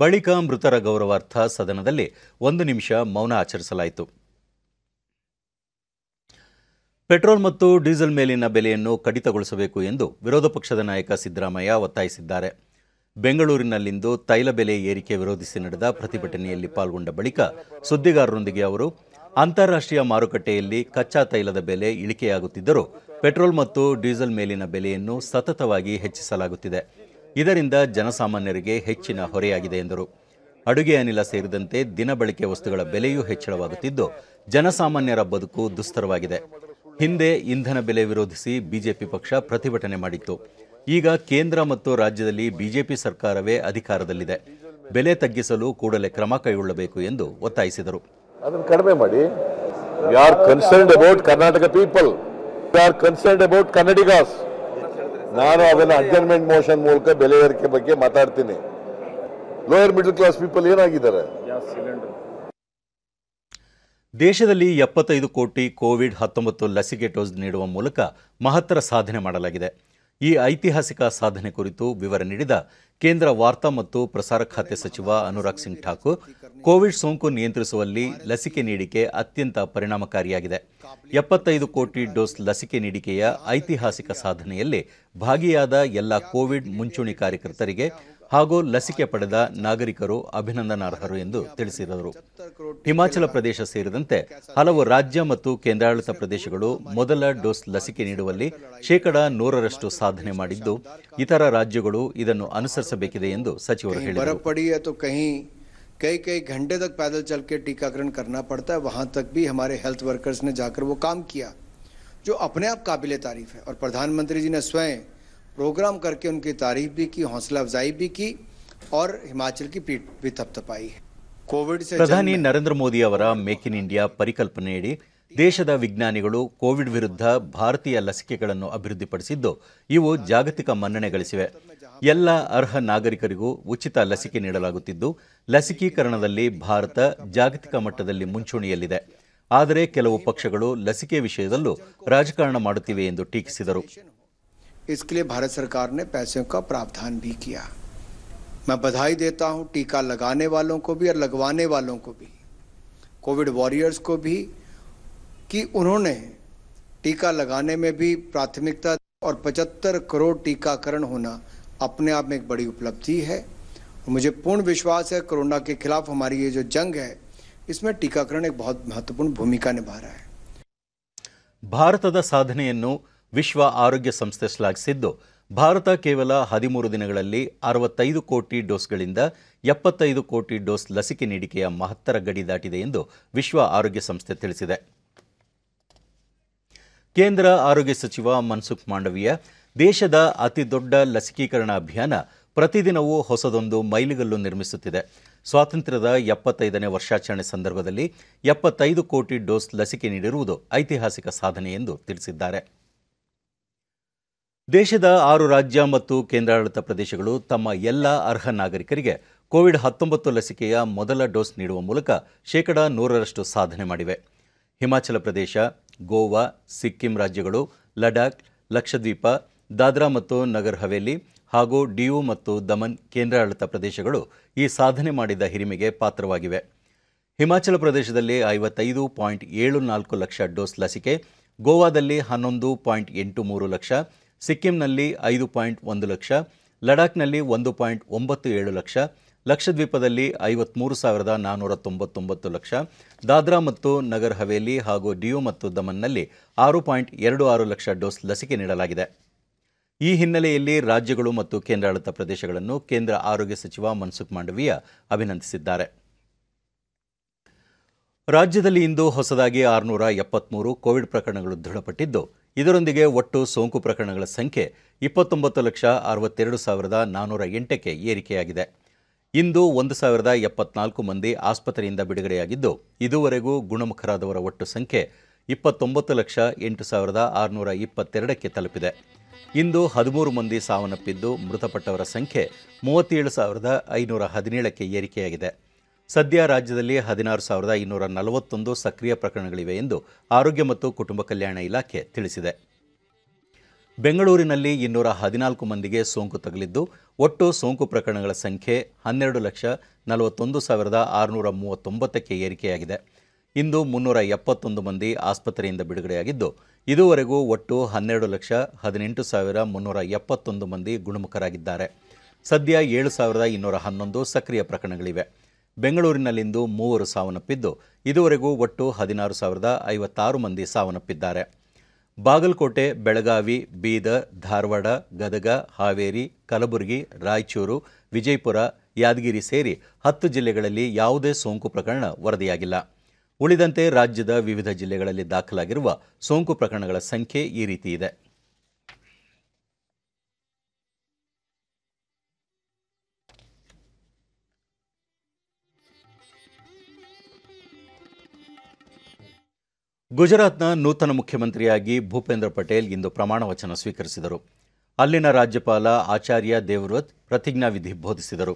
ಬಳಿಕ ಮೃತರ ಗೌರವಾರ್ಥ ಸದನದಲ್ಲಿ ಒಂದು ನಿಮಿಷ ಮೌನ ಆಚರಿಸಲಾಯಿತು. ಪೆಟ್ರೋಲ್ ಮತ್ತು ಡೀಸೆಲ್ ಮೇಲಿನ ಬೆಲೆಯನ್ನು ಕಡಿತಗೊಳಿಸಬೇಕು ಎಂದು ವಿರೋಧ ಪಕ್ಷದ ನಾಯಕ ಸಿದ್ದರಾಮಯ್ಯ ಒತ್ತಾಯಿಸಿದ್ದಾರೆ. ಬೆಂಗಳೂರಿನಲ್ಲಿಂದು ತೈಲ ಬೆಲೆ ಏರಿಕೆ ವಿರೋಧಿಸಿ ನಡೆದ ಪ್ರತಿಭಟನೆಯಲ್ಲಿ ಪಾಲ್ಗೊಂಡ ಬಳಿಕ ಸುದ್ದಿಗಾರರೊಂದಿಗೆ ಅವರು, ಅಂತಾರಾಷ್ಟ್ರೀಯ ಮಾರುಕಟ್ಟೆಯಲ್ಲಿ ಕಚ್ಚಾ ತೈಲದ ಬೆಲೆ ಇಳಿಕೆಯಾಗುತ್ತಿದ್ದರೂ ಪೆಟ್ರೋಲ್ ಮತ್ತು ಡೀಸೆಲ್ ಮೇಲಿನ ಬೆಲೆಯನ್ನು ಸತತವಾಗಿ ಹೆಚ್ಚಿಸಲಾಗುತ್ತಿದೆ. ಇದರಿಂದ ಜನಸಾಮಾನ್ಯರಿಗೆ ಹೆಚ್ಚಿನ ಹೊರೆಯಾಗಿದೆ ಎಂದರು. ಅಡುಗೆ ಅನಿಲ ಸೇರಿದಂತೆ ದಿನಬಳಕೆ ವಸ್ತುಗಳ ಬೆಲೆಯೂ ಹೆಚ್ಚಳವಾಗುತ್ತಿದ್ದು, ಜನಸಾಮಾನ್ಯರ ಬದುಕು ದುಸ್ತರವಾಗಿದೆ. ಹಿಂದೆ ಇಂಧನ ಬೆಲೆ ವಿರೋಧಿಸಿ ಬಿಜೆಪಿ ಪಕ್ಷ ಪ್ರತಿಭಟನೆ ಮಾಡಿತ್ತು. ಈಗ ಕೇಂದ್ರ ಮತ್ತು ರಾಜ್ಯದಲ್ಲಿ ಬಿಜೆಪಿ ಸರ್ಕಾರವೇ ಅಧಿಕಾರದಲ್ಲಿದೆ. ಬೆಲೆ ತಗ್ಗಿಸಲು ಕೂಡಲೇ ಕ್ರಮ ಕೈಗೊಳ್ಳಬೇಕು ಎಂದು ಒತ್ತಾಯಿಸಿದರು. ಅದನ್ನು ಕಡಿಮೆ ಮಾಡಿ. We are concerned about Karnataka people we are concerned about Kannadigas ನಾನು ಅದನ್ನು ಅಡ್ಜರ್ಮೆಂಟ್ ಮೋಷನ್ ಮೂಲಕ ಬೆಲೆ ಏರಿಕೆ ಬಗ್ಗೆ ಮಾತಾಡ್ತೀನಿ. ಲೋಯರ್ ಮಿಡಲ್ ಕ್ಲಾಸ್ ಪೀಪಲ್ ಏನಾಗಿದ್ದಾರೆ? ದೇಶದಲ್ಲಿ ಎಪ್ಪತ್ತೈದು ಕೋಟಿ ಕೋವಿಡ್ ಹತ್ತೊಂಬತ್ತು ಲಸಿಕೆ ಡೋಸ್ ನೀಡುವ ಮೂಲಕ ಮಹತ್ತರ ಸಾಧನೆ ಮಾಡಲಾಗಿದೆ. ಈ ಐತಿಹಾಸಿಕ ಸಾಧನೆ ಕುರಿತು ವಿವರ ನೀಡಿದ ಕೇಂದ್ರ ವಾರ್ತಾ ಮತ್ತು ಪ್ರಸಾರ ಖಾತೆ ಸಚಿವ ಅನುರಾಗ್ ಸಿಂಗ್ ಠಾಕೂರ್ ಕೋವಿಡ್ ಸೋಂಕು ನಿಯಂತ್ರಿಸುವಲ್ಲಿ ಲಸಿಕೆ ನೀಡಿಕೆ ಅತ್ಯಂತ ಪರಿಣಾಮಕಾರಿಯಾಗಿದೆ. ಎಪ್ಪತ್ತೈದು ಕೋಟಿ ಡೋಸ್ ಲಸಿಕೆ ನೀಡಿಕೆಯ ಐತಿಹಾಸಿಕ ಸಾಧನೆಯಲ್ಲಿ ಭಾಗಿಯಾದ ಎಲ್ಲ ಕೋವಿಡ್ ಮುಂಚೂಣಿ ಕಾರ್ಯಕರ್ತರಿಗೆ ಹಾಗೂ ಲಸಿಕೆ ಪಡೆದ ನಾಗರಿಕರು ಅಭಿನಂದನಾರ್ಹರು ಎಂದು ತಿಳಿಸಿದರು. ಹಿಮಾಚಲ ಪ್ರದೇಶ ಸೇರಿದಂತೆ ಹಲವು ರಾಜ್ಯ ಮತ್ತು ಕೇಂದ್ರಾಡಳಿತ ಪ್ರದೇಶಗಳು ಮೊದಲ ಡೋಸ್ ಲಸಿಕೆ ನೀಡುವಲ್ಲಿ ಶೇಕಡ ನೂರರಷ್ಟು ಸಾಧನೆ ಮಾಡಿದ್ದು, ಇತರ ರಾಜ್ಯಗಳು ಇದನ್ನು ಅನುಸರಿಸಬೇಕಿದೆ ಎಂದು ಸಚಿವರು ಹೇಳಿದರು. बर्फ पड़ी है तो कहीं कई कई घंटे तक पैदल चल के टीकाकरण करना पड़ता है वहां तक भी हमारे हेल्थ वर्कर्स ने जाकर वो काम किया जो अपने आप काबिल तारीफ है और प्रधानमंत्री जी ने स्वयं प्रोग्राम करके उनकी तारीफ भी की हौसला अफजाई भी की और हिमाचल की पीठ भी थपथपाई है कोविड से ಪ್ರಧಾನಿ जंग में- ನರೇಂದ್ರ ಮೋದಿ ಅವರ ಮೇಕ್ ಇನ್ ಇಂಡಿಯಾ ಪರಿಕಲ್ಪನೆಯಡಿ ದೇಶದ ವಿಜ್ಞಾನಿಗಳು ಕೋವಿಡ್ ವಿರುದ್ಧ ಭಾರತೀಯ ಲಸಿಕೆಗಳನ್ನು ಅಭಿವೃದ್ಧಿಪಡಿಸಿದ್ದು ಇವು ಜಾಗತಿಕ ಮನ್ನಣೆ ಗಳಿಸಿವೆ ಎಲ್ಲ ಅರ್ಹ ನಾಗರಿಕರಿಗೂ ಉಚಿತ ಲಸಿಕೆ ನೀಡಲಾಗುತ್ತಿದ್ದು ಲಸಿಕೀಕರಣದಲ್ಲಿ ಭಾರತ ಜಾಗತಿಕ ಮಟ್ಟದಲ್ಲಿ ಮುಂಚೂಣಿಯಲ್ಲಿದೆ ಆದರೆ ಕೆಲವು ಪಕ್ಷಗಳು ಲಸಿಕೆ ವಿಷಯದಲ್ಲೂ ರಾಜಕಾರಣ ಮಾಡುತ್ತಿವೆ ಎಂದು ಟೀಕಿಸಿದರು इसके लिए भारत सरकार ने पैसों का प्रावधान भी किया मैं बधाई देता हूं टीका लगाने वालों को भी और लगवाने वालों को भी कोविड वॉरियर्स को भी कि उन्होंने टीका लगाने में भी प्राथमिकता और 75 करोड़ टीकाकरण होना अपने आप में एक बड़ी उपलब्धि है और मुझे पूर्ण विश्वास है कोरोना के खिलाफ हमारी ये जो जंग है इसमें टीकाकरण एक बहुत महत्वपूर्ण भूमिका निभा रहा है ಭಾರತದ ಸಾಧನೆಯನ್ನು ವಿಶ್ವ ಆರೋಗ್ಯ ಸಂಸ್ಥೆ ಶ್ಲಾಘಿಸಿದ್ದು ಭಾರತ ಕೇವಲ ಹದಿಮೂರು ದಿನಗಳಲ್ಲಿ ಅರವತ್ತೈದು ಕೋಟಿ ಡೋಸ್ಗಳಿಂದ ಎಪ್ಪತ್ತೈದು ಕೋಟಿ ಡೋಸ್ ಲಸಿಕೆ ನೀಡಿಕೆಯ ಮಹತ್ತರ ಗಡಿ ದಾಟಿದೆ ಎಂದು ವಿಶ್ವ ಆರೋಗ್ಯ ಸಂಸ್ಥೆ ತಿಳಿಸಿದೆ ಕೇಂದ್ರ ಆರೋಗ್ಯ ಸಚಿವ ಮನ್ಸುಖ್ ಮಾಂಡವೀಯ, ದೇಶದ ಅತಿದೊಡ್ಡ ಲಸಿಕೀಕರಣ ಅಭಿಯಾನ ಪ್ರತಿದಿನವೂ ಹೊಸದೊಂದು ಮೈಲಿಗಲ್ಲು ನಿರ್ಮಿಸುತ್ತಿದೆ. ಸ್ವಾತಂತ್ರ್ಯದ ಎಪ್ಪತ್ತೈದನೇ ವರ್ಷಾಚರಣೆ ಸಂದರ್ಭದಲ್ಲಿ ಎಪ್ಪತ್ತೈದು ಕೋಟಿ ಡೋಸ್ ಲಸಿಕೆ ನೀಡಿರುವುದು ಐತಿಹಾಸಿಕ ಸಾಧನೆ ಎಂದು ತಿಳಿಸಿದ್ದಾರೆ. ದೇಶದ ಆರು ರಾಜ್ಯ ಮತ್ತು ಕೇಂದ್ರಾಡಳಿತ ಪ್ರದೇಶಗಳು ತಮ್ಮ ಎಲ್ಲ ಅರ್ಹ ನಾಗರಿಕರಿಗೆ ಕೋವಿಡ್ ಹತ್ತೊಂಬತ್ತು ಲಸಿಕೆಯ ಮೊದಲ ಡೋಸ್ ನೀಡುವ ಮೂಲಕ ಶೇಕಡಾ ನೂರರಷ್ಟು ಸಾಧನೆ ಮಾಡಿವೆ. ಹಿಮಾಚಲ ಪ್ರದೇಶ ಗೋವಾ, ಸಿಕ್ಕಿಂ ರಾಜ್ಯಗಳು, ಲಡಾಖ್, ಲಕ್ಷದ್ವೀಪ, ದಾದ್ರಾ ಮತ್ತು ನಗರ್ ಹವೇಲಿ ಹಾಗೂ ಡಿಯು ಮತ್ತು ದಮನ್ ಕೇಂದ್ರಾಡಳಿತ ಪ್ರದೇಶಗಳು ಈ ಸಾಧನೆ ಮಾಡಿದ ಹಿರಿಮೆಗೆ ಪಾತ್ರವಾಗಿವೆ. ಹಿಮಾಚಲ ಪ್ರದೇಶದಲ್ಲಿ ಐವತ್ತೈದು ಪಾಯಿಂಟ್ ಏಳು ನಾಲ್ಕು ಲಕ್ಷ ಡೋಸ್ ಲಸಿಕೆ, ಗೋವಾದಲ್ಲಿ ಹನ್ನೊಂದು ಪಾಯಿಂಟ್ ಎಂಟು ಮೂರು ಲಕ್ಷ, ಸಿಕ್ಕಿಂನಲ್ಲಿ ಐದು ಪಾಯಿಂಟ್ ಒಂದು ಲಕ್ಷ, ಲಡಾಖ್ನಲ್ಲಿ ಒಂದು ಪಾಯಿಂಟ್ ಒಂಬತ್ತು ಏಳು ಲಕ್ಷ ಲಕ್ಷದ್ವೀಪದಲ್ಲಿ ಐವತ್ಮೂರು ಸಾವಿರದ ನಾನ್ನೂರ ತೊಂಬತ್ತೊಂಬತ್ತು ಲಕ್ಷ, ದಾದ್ರಾ ಮತ್ತು ನಗರ್ ಹವೇಲಿ ಹಾಗೂ ಡಿಯು ಮತ್ತು ದಮನ್ನಲ್ಲಿ ಆರು ಪಾಯಿಂಟ್ ಎರಡು ಆರು ಲಕ್ಷ ಡೋಸ್ ಲಸಿಕೆ ನೀಡಲಾಗಿದೆ. ಈ ಹಿನ್ನೆಲೆಯಲ್ಲಿ ರಾಜ್ಯಗಳು ಮತ್ತು ಕೇಂದ್ರಾಡಳಿತ ಪ್ರದೇಶಗಳನ್ನು ಕೇಂದ್ರ ಆರೋಗ್ಯ ಸಚಿವ ಮನ್ಸುಖ್ ಮಾಂಡವೀಯ ಅಭಿನಂದಿಸಿದ್ದಾರೆ. ರಾಜ್ಯದಲ್ಲಿ ಇಂದು ಹೊಸದಾಗಿ ಆರುನೂರ ಎಪ್ಪತ್ಮೂರು ಕೋವಿಡ್ ಪ್ರಕರಣಗಳು ದೃಢಪಟ್ಟಿದ್ದು, ಇದರೊಂದಿಗೆ ಒಟ್ಟು ಸೋಂಕು ಪ್ರಕರಣಗಳ ಸಂಖ್ಯೆ ಇಪ್ಪತ್ತೊಂಬತ್ತು ಲಕ್ಷ ಅರವತ್ತೆರಡು ಸಾವಿರದ ನಾನ್ನೂರ ಎಂಟಕ್ಕೆ ಏರಿಕೆಯಾಗಿದೆ. ಇಂದು ಒಂದು ಸಾವಿರದ ಎಪ್ಪತ್ನಾಲ್ಕು ಮಂದಿ ಆಸ್ಪತ್ರೆಯಿಂದ ಬಿಡುಗಡೆಯಾಗಿದ್ದು, ಇದುವರೆಗೂ ಗುಣಮುಖರಾದವರ ಒಟ್ಟು ಸಂಖ್ಯೆ ಇಪ್ಪತ್ತೊಂಬತ್ತು ಲಕ್ಷ ಎಂಟು ಸಾವಿರದ ಆರುನೂರ ಇಪ್ಪತ್ತೆರಡಕ್ಕೆ ತಲುಪಿದೆ. ಇಂದು ಹದಿಮೂರು ಮಂದಿ ಸಾವನ್ನಪ್ಪಿದ್ದು, ಮೃತಪಟ್ಟವರ ಸಂಖ್ಯೆ ಮೂವತ್ತೇಳು ಸಾವಿರದ ಐನೂರ ಹದಿನೇಳಕ್ಕೆ ಏರಿಕೆಯಾಗಿದೆ. ಸದ್ಯ ರಾಜ್ಯದಲ್ಲಿ ಹದಿನಾರು ಸಾವಿರದ ಇನ್ನೂರ ನಲವತ್ತೊಂದು ಸಕ್ರಿಯ ಪ್ರಕರಣಗಳಿವೆ ಎಂದು ಆರೋಗ್ಯ ಮತ್ತು ಕುಟುಂಬ ಕಲ್ಯಾಣ ಇಲಾಖೆ ತಿಳಿಸಿದೆ. ಬೆಂಗಳೂರಿನಲ್ಲಿ ಇನ್ನೂರ ಹದಿನಾಲ್ಕು ಮಂದಿಗೆ ಸೋಂಕು ತಗುಲಿದ್ದು, ಒಟ್ಟು ಸೋಂಕು ಪ್ರಕರಣಗಳ ಸಂಖ್ಯೆ ಹನ್ನೆರಡು ಲಕ್ಷ ನಲವತ್ತೊಂದು ಸಾವಿರದ ಆರುನೂರ ಮೂವತ್ತೊಂಬತ್ತಕ್ಕೆ ಏರಿಕೆಯಾಗಿದೆ. ಇಂದು ಮುನ್ನೂರ ಎಪ್ಪತ್ತೊಂದು ಮಂದಿ ಆಸ್ಪತ್ರೆಯಿಂದ ಬಿಡುಗಡೆಯಾಗಿದ್ದು, ಇದುವರೆಗೂ ಒಟ್ಟು ಹನ್ನೆರಡು ಲಕ್ಷ ಹದಿನೆಂಟು ಸಾವಿರ ಮುನ್ನೂರ ಎಪ್ಪತ್ತೊಂದು ಮಂದಿ ಗುಣಮುಖರಾಗಿದ್ದಾರೆ. ಸದ್ಯ ಏಳು ಸಾವಿರದ ಇನ್ನೂರ ಹನ್ನೊಂದು ಸಕ್ರಿಯ ಪ್ರಕರಣಗಳಿವೆ. ಬೆಂಗಳೂರಿನಲ್ಲಿಂದು ಮೂವರು ಸಾವನ್ನಪ್ಪಿದ್ದು, ಇದುವರೆಗೂ ಒಟ್ಟು ಹದಿನಾರು ಸಾವಿರದ ಐವತ್ತಾರು ಮಂದಿ ಸಾವನ್ನಪ್ಪಿದ್ದಾರೆ. ಬಾಗಲಕೋಟೆ, ಬೆಳಗಾವಿ, ಬೀದರ್, ಧಾರವಾಡ, ಗದಗ, ಹಾವೇರಿ, ಕಲಬುರಗಿ, ರಾಯಚೂರು, ವಿಜಯಪುರ, ಯಾದಗಿರಿ ಸೇರಿ ಹತ್ತು ಜಿಲ್ಲೆಗಳಲ್ಲಿ ಯಾವುದೇ ಸೋಂಕು ಪ್ರಕರಣ ವರದಿಯಾಗಿಲ್ಲ. ಉಳಿದಂತೆ ರಾಜ್ಯದ ವಿವಿಧ ಜಿಲ್ಲೆಗಳಲ್ಲಿ ದಾಖಲಾಗಿರುವ ಸೋಂಕು ಪ್ರಕರಣಗಳ ಸಂಖ್ಯೆ ಈ ರೀತಿ ಇದೆ. ಗುಜರಾತ್ನ ನೂತನ ಮುಖ್ಯಮಂತ್ರಿಯಾಗಿ ಭೂಪೇಂದ್ರ ಪಟೇಲ್ ಇಂದು ಪ್ರಮಾಣ ವಚನ ಸ್ವೀಕರಿಸಿದರು. ಅಲ್ಲಿನ ರಾಜ್ಯಪಾಲ ಆಚಾರ್ಯ ದೇವವ್ರತ್ ಪ್ರತಿಜ್ಞಾವಿಧಿ ಬೋಧಿಸಿದರು.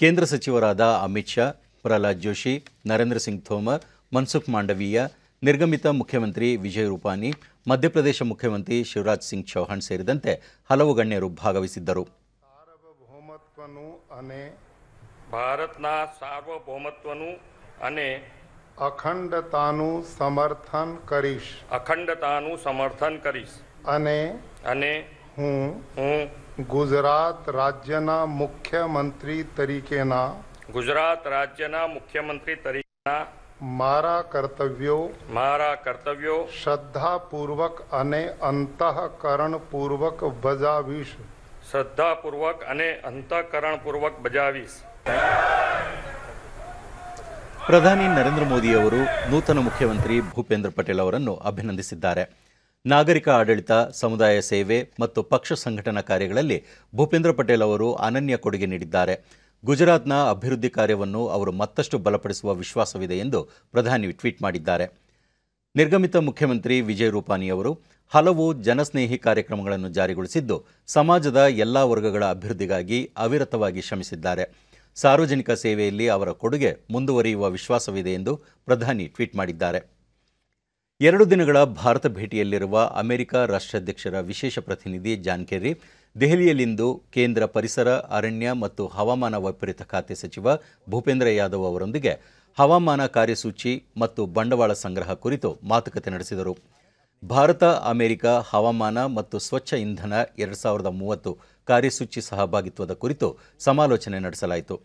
ಕೇಂದ್ರ ಸಚಿವರಾದ ಅಮಿತ್ ಶಾ, ಪ್ರಹ್ಲಾದ್ ಜೋಶಿ, ನರೇಂದ್ರ ಸಿಂಗ್ ಥೋಮರ್ ಮನ್ಸುಖ್ ಮಾಂಡವೀಯ, ನಿರ್ಗಮಿತ ಮುಖ್ಯಮಂತ್ರಿ ವಿಜಯ್ ರೂಪಾನಿ, ಮಧ್ಯಪ್ರದೇಶ ಮುಖ್ಯಮಂತ್ರಿ ಶಿವರಾಜ್ ಸಿಂಗ್ ಚೌಹಾಣ್ ಸೇರಿದಂತೆ ಹಲವು ಗಣ್ಯರು ಭಾಗವಹಿಸಿದ್ದರು. ಸಾರ್ವಭೌಮತ್ವನು ಅನೆ ಭಾರತ್ನ ಸಾರ್ವಭೌಮತ್ವನು ಅನೇ અખંડતાનું સમર્થન કરીશ. અખંડતાનું સમર્થન કરીશ. અને અને હું હું ગુજરાત રાજ્યના મુખ્યમંત્રી તરીકેના ગુજરાત રાજ્યના મુખ્યમંત્રી તરીકેના મારા કર્તવ્યો મારા કર્તવ્યો શ્રદ્ધાપૂર્વક અને અંતઃકરણપૂર્વક બજાવીશ. શ્રદ્ધાપૂર્વક અને અંતઃકરણપૂર્વક બજાવીશ. ಪ್ರಧಾನಿ ನರೇಂದ್ರ ಮೋದಿ ಅವರು ನೂತನ ಮುಖ್ಯಮಂತ್ರಿ ಭೂಪೇಂದ್ರ ಪಟೇಲ್ ಅವರನ್ನು ಅಭಿನಂದಿಸಿದ್ದಾರೆ. ನಾಗರಿಕ ಆಡಳಿತ, ಸಮುದಾಯ ಸೇವೆ ಮತ್ತು ಪಕ್ಷ ಸಂಘಟನಾ ಕಾರ್ಯಗಳಲ್ಲಿ ಭೂಪೇಂದ್ರ ಪಟೇಲ್ ಅವರು ಅನನ್ಯ ಕೊಡುಗೆ ನೀಡಿದ್ದಾರೆ. ಗುಜರಾತ್ನ ಅಭಿವೃದ್ಧಿ ಕಾರ್ಯವನ್ನು ಅವರು ಮತ್ತಷ್ಟು ಬಲಪಡಿಸುವ ವಿಶ್ವಾಸವಿದೆ ಎಂದು ಪ್ರಧಾನಿ ಟ್ವೀಟ್ ಮಾಡಿದ್ದಾರೆ. ನಿರ್ಗಮಿತ ಮುಖ್ಯಮಂತ್ರಿ ವಿಜಯ್ ರೂಪಾನಿ ಅವರು ಹಲವು ಜನಸ್ನೇಹಿ ಕಾರ್ಯಕ್ರಮಗಳನ್ನು ಜಾರಿಗೊಳಿಸಿದ್ದು, ಸಮಾಜದ ಎಲ್ಲಾ ವರ್ಗಗಳ ಅಭಿವೃದ್ಧಿಗಾಗಿ ಅವಿರತವಾಗಿ ಶ್ರಮಿಸಿದ್ದಾರೆ. ಸಾರ್ವಜನಿಕ ಸೇವೆಯಲ್ಲಿ ಅವರ ಕೊಡುಗೆ ಮುಂದುವರಿಯುವ ವಿಶ್ವಾಸವಿದೆ ಎಂದು ಪ್ರಧಾನಿ ಟ್ವೀಟ್ ಮಾಡಿದ್ದಾರೆ. ಎರಡು ದಿನಗಳ ಭಾರತ ಭೇಟಿಯಲ್ಲಿರುವ ಅಮೆರಿಕ ರಾಷ್ಟ್ರಾಧ್ಯಕ್ಷರ ವಿಶೇಷ ಪ್ರತಿನಿಧಿ ಜಾನ್ ಕೆರ್ರಿ, ದೆಹಲಿಯಲ್ಲಿಂದು ಕೇಂದ್ರ ಪರಿಸರ, ಅರಣ್ಯ ಮತ್ತು ಹವಾಮಾನ ವೈಪರೀತ ಖಾತೆ ಸಚಿವ ಭೂಪೇಂದ್ರ ಯಾದವ್ ಅವರೊಂದಿಗೆ ಹವಾಮಾನ ಕಾರ್ಯಸೂಚಿ ಮತ್ತು ಬಂಡವಾಳ ಸಂಗ್ರಹ ಕುರಿತು ಮಾತುಕತೆ ನಡೆಸಿದರು. ಭಾರತ, ಅಮೆರಿಕ ಹವಾಮಾನ ಮತ್ತು ಸ್ವಚ್ಛ ಇಂಧನ ಎರಡು ಸಾವಿರದ ಮೂವತ್ತು ಕಾರ್ಯಸೂಚಿ ಸಹಭಾಗಿತ್ವದ ಕುರಿತು ಸಮಾಲೋಚನೆ ನಡೆಸಲಾಯಿತು.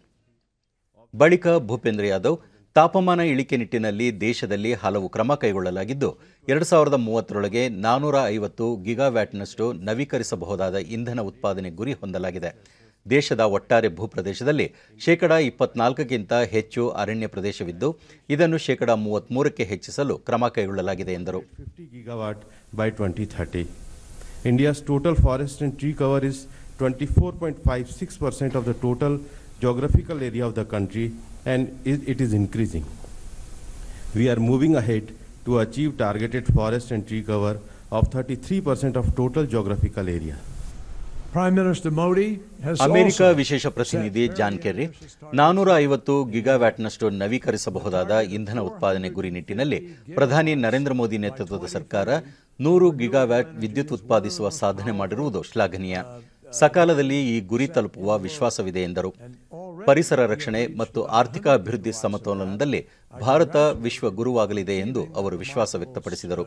ಬಳಿಕ ಭೂಪೇಂದ್ರ ಯಾದವ್, ತಾಪಮಾನ ಇಳಿಕೆ ನಿಟ್ಟಿನಲ್ಲಿ ದೇಶದಲ್ಲಿ ಹಲವು ಕ್ರಮ ಕೈಗೊಳ್ಳಲಾಗಿದ್ದು, ಎರಡು ಸಾವಿರದ ಮೂವತ್ತರೊಳಗೆ ನಾನೂರ ಐವತ್ತು ಗಿಗಾವ್ಯಾಟ್ನಷ್ಟು ನವೀಕರಿಸಬಹುದಾದ ಇಂಧನ ಉತ್ಪಾದನೆ ಗುರಿ ಹೊಂದಲಾಗಿದೆ. ದೇಶದ ಒಟ್ಟಾರೆ ಭೂಪ್ರದೇಶದಲ್ಲಿ ಶೇಕಡ ಇಪ್ಪತ್ನಾಲ್ಕಕ್ಕಿಂತ ಹೆಚ್ಚು ಅರಣ್ಯ ಪ್ರದೇಶವಿದ್ದು, ಇದನ್ನು ಶೇಕಡ ಮೂವತ್ತ್ಮೂರಕ್ಕೆ ಹೆಚ್ಚಿಸಲು ಕ್ರಮ ಕೈಗೊಳ್ಳಲಾಗಿದೆ ಎಂದರು. 50 gigawatt by 2030. India's total forest and tree cover is 24.56% of the total geographical area of the country and it is increasing. We are moving ahead to achieve targeted forest and tree cover of 33% of total geographical area. Prime Minister Modi has America also ವಿಶೇಷ ಪ್ರತಿನಿಧಿ ಜಾನ್ ಕೆರ್ರಿ ನಾನೂರ ಐವತ್ತು ಗಿಗಾವ್ಯಾಟ್ನಷ್ಟು ನವೀಕರಿಸಬಹುದಾದ ಇಂಧನ ಉತ್ಪಾದನೆ ಗುರಿ ನಿಟ್ಟಿನಲ್ಲಿ ಪ್ರಧಾನಿ ನರೇಂದ್ರ ಮೋದಿ ನೇತೃತ್ವದ ಸರ್ಕಾರ ನೂರು ಗಿಗಾವ್ಯಾಟ್ ವಿದ್ಯುತ್ ಉತ್ಪಾದಿಸುವ ಸಾಧನೆ ಮಾಡಿರುವುದು ಶ್ಲಾಘನೀಯ ಸಕಾಲದಲ್ಲಿ ಈ ಗುರಿ ತಲುಪುವ ವಿಶ್ವಾಸವಿದೆ ಎಂದರು ಪರಿಸರ ರಕ್ಷಣೆ ಮತ್ತು ಆರ್ಥಿಕ ಅಭಿವೃದ್ಧಿ ಸಮತೋಲನದಲ್ಲಿ ಭಾರತ ವಿಶ್ವ ಗುರುವಾಗಲಿದೆ ಎಂದು ಅವರು ವಿಶ್ವಾಸ ವ್ಯಕ್ತಪಡಿಸಿದರು.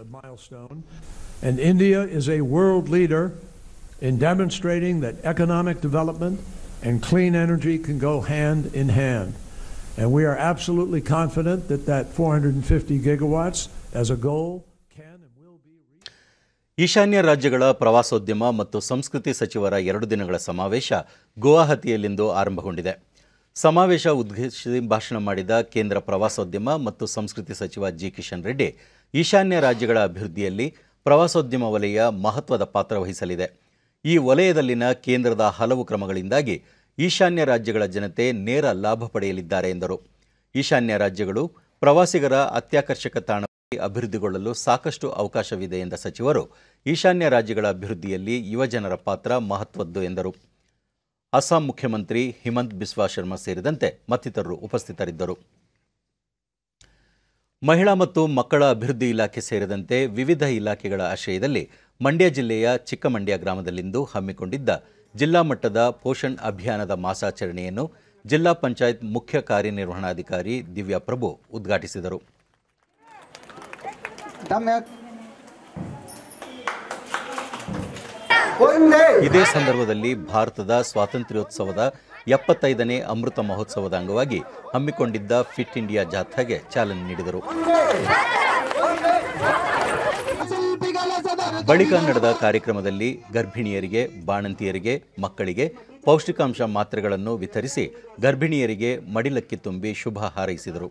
In demonstrating that economic development and clean energy can go hand in hand. And we are absolutely confident that that 450 gigawatts as a goal can and will be ಈಶಾನ್ಯ ರಾಜ್ಯಗಳ ಪ್ರವಾಸೋದ್ಯಮ ಮತ್ತು ಸಂಸ್ಕೃತಿ ಸಚಿವರ ಎರಡು ದಿನಗಳ ಸಮಾವೇಶ ಗುವಾಹತಿಯಲ್ಲಿಂದು ಆರಂಭಗೊಂಡಿದೆ. ಸಮಾವೇಶ ಉದ್ಘಾಟಿಸಿ ಭಾಷಣ ಮಾಡಿದ ಕೇಂದ್ರ ಪ್ರವಾಸೋದ್ಯಮ ಮತ್ತು ಸಂಸ್ಕೃತಿ ಸಚಿವ ಜಿ ಕಿಶನ್ ರೆಡ್ಡಿ, ಈಶಾನ್ಯ ರಾಜ್ಯಗಳ ಅಭಿವೃದ್ಧಿಯಲ್ಲಿ ಪ್ರವಾಸೋದ್ಯಮ ವಲಯ ಮಹತ್ವದ ಪಾತ್ರ ವಹಿಸಲಿದೆ. ಈ ವಲಯದಲ್ಲಿನ ಕೇಂದ್ರದ ಹಲವು ಕ್ರಮಗಳಿಂದಾಗಿ ಈಶಾನ್ಯ ರಾಜ್ಯಗಳ ಜನತೆ ನೇರ ಲಾಭ ಪಡೆಯಲಿದ್ದಾರೆ ಎಂದರು. ಈಶಾನ್ಯ ರಾಜ್ಯಗಳು ಪ್ರವಾಸಿಗರ ಅತ್ಯಾಕರ್ಷಕ ತಾಣ ಅಭಿವೃದ್ಧಿಗೊಳ್ಳಲು ಸಾಕಷ್ಟು ಅವಕಾಶವಿದೆ ಎಂದ ಸಚಿವರು, ಈಶಾನ್ಯ ರಾಜ್ಯಗಳ ಅಭಿವೃದ್ಧಿಯಲ್ಲಿ ಯುವಜನರ ಪಾತ್ರ ಮಹತ್ವದ್ದು ಎಂದರು. ಅಸ್ಸಾಂ ಮುಖ್ಯಮಂತ್ರಿ ಹಿಮಂತ್ ಬಿಸ್ವಾ ಶರ್ಮಾ ಸೇರಿದಂತೆ ಮತ್ತಿತರರು ಉಪಸ್ಥಿತರಿದ್ದರು. ಮಹಿಳಾ ಮತ್ತು ಮಕ್ಕಳ ಅಭಿವೃದ್ಧಿ ಇಲಾಖೆ ಸೇರಿದಂತೆ ವಿವಿಧ ಇಲಾಖೆಗಳ ಆಶ್ರಯದಲ್ಲಿ ಮಂಡ್ಯ ಜಿಲ್ಲೆಯ ಚಿಕ್ಕಮಂಡ್ಯ ಗ್ರಾಮದಲ್ಲಿಂದು ಹಮ್ಮಿಕೊಂಡಿದ್ದ ಜಿಲ್ಲಾ ಮಟ್ಟದ ಪೋಷಣ್ ಅಭಿಯಾನದ ಮಾಸಾಚರಣೆಯನ್ನು ಜಿಲ್ಲಾ ಪಂಚಾಯತ್ ಮುಖ್ಯ ಕಾರ್ಯನಿರ್ವಹಣಾಧಿಕಾರಿ ದಿವ್ಯಾಪ್ರಭು ಉದ್ಘಾಟಿಸಿದರು. ಇದೇ ಸಂದರ್ಭದಲ್ಲಿ ಭಾರತದ ಸ್ವಾತಂತ್ರ್ಯೋತ್ಸವದ ಎಪ್ಪತ್ತೈದನೇ ಅಮೃತ ಮಹೋತ್ಸವದ ಅಂಗವಾಗಿ ಹಮ್ಮಿಕೊಂಡಿದ್ದ ಫಿಟ್ ಇಂಡಿಯಾ ಜಾಥಾಗೆ ಚಾಲನೆ ನೀಡಿದರು. ಬಳಿಕ ನಡೆದ ಕಾರ್ಯಕ್ರಮದಲ್ಲಿ ಗರ್ಭಿಣಿಯರಿಗೆ, ಬಾಣಂತಿಯರಿಗೆ, ಮಕ್ಕಳಿಗೆ ಪೌಷ್ಟಿಕಾಂಶ ಮಾತ್ರೆಗಳನ್ನು ವಿತರಿಸಿ ಗರ್ಭಿಣಿಯರಿಗೆ ಮಡಿಲಕ್ಕಿ ತುಂಬಿ ಶುಭ ಹಾರೈಸಿದರು.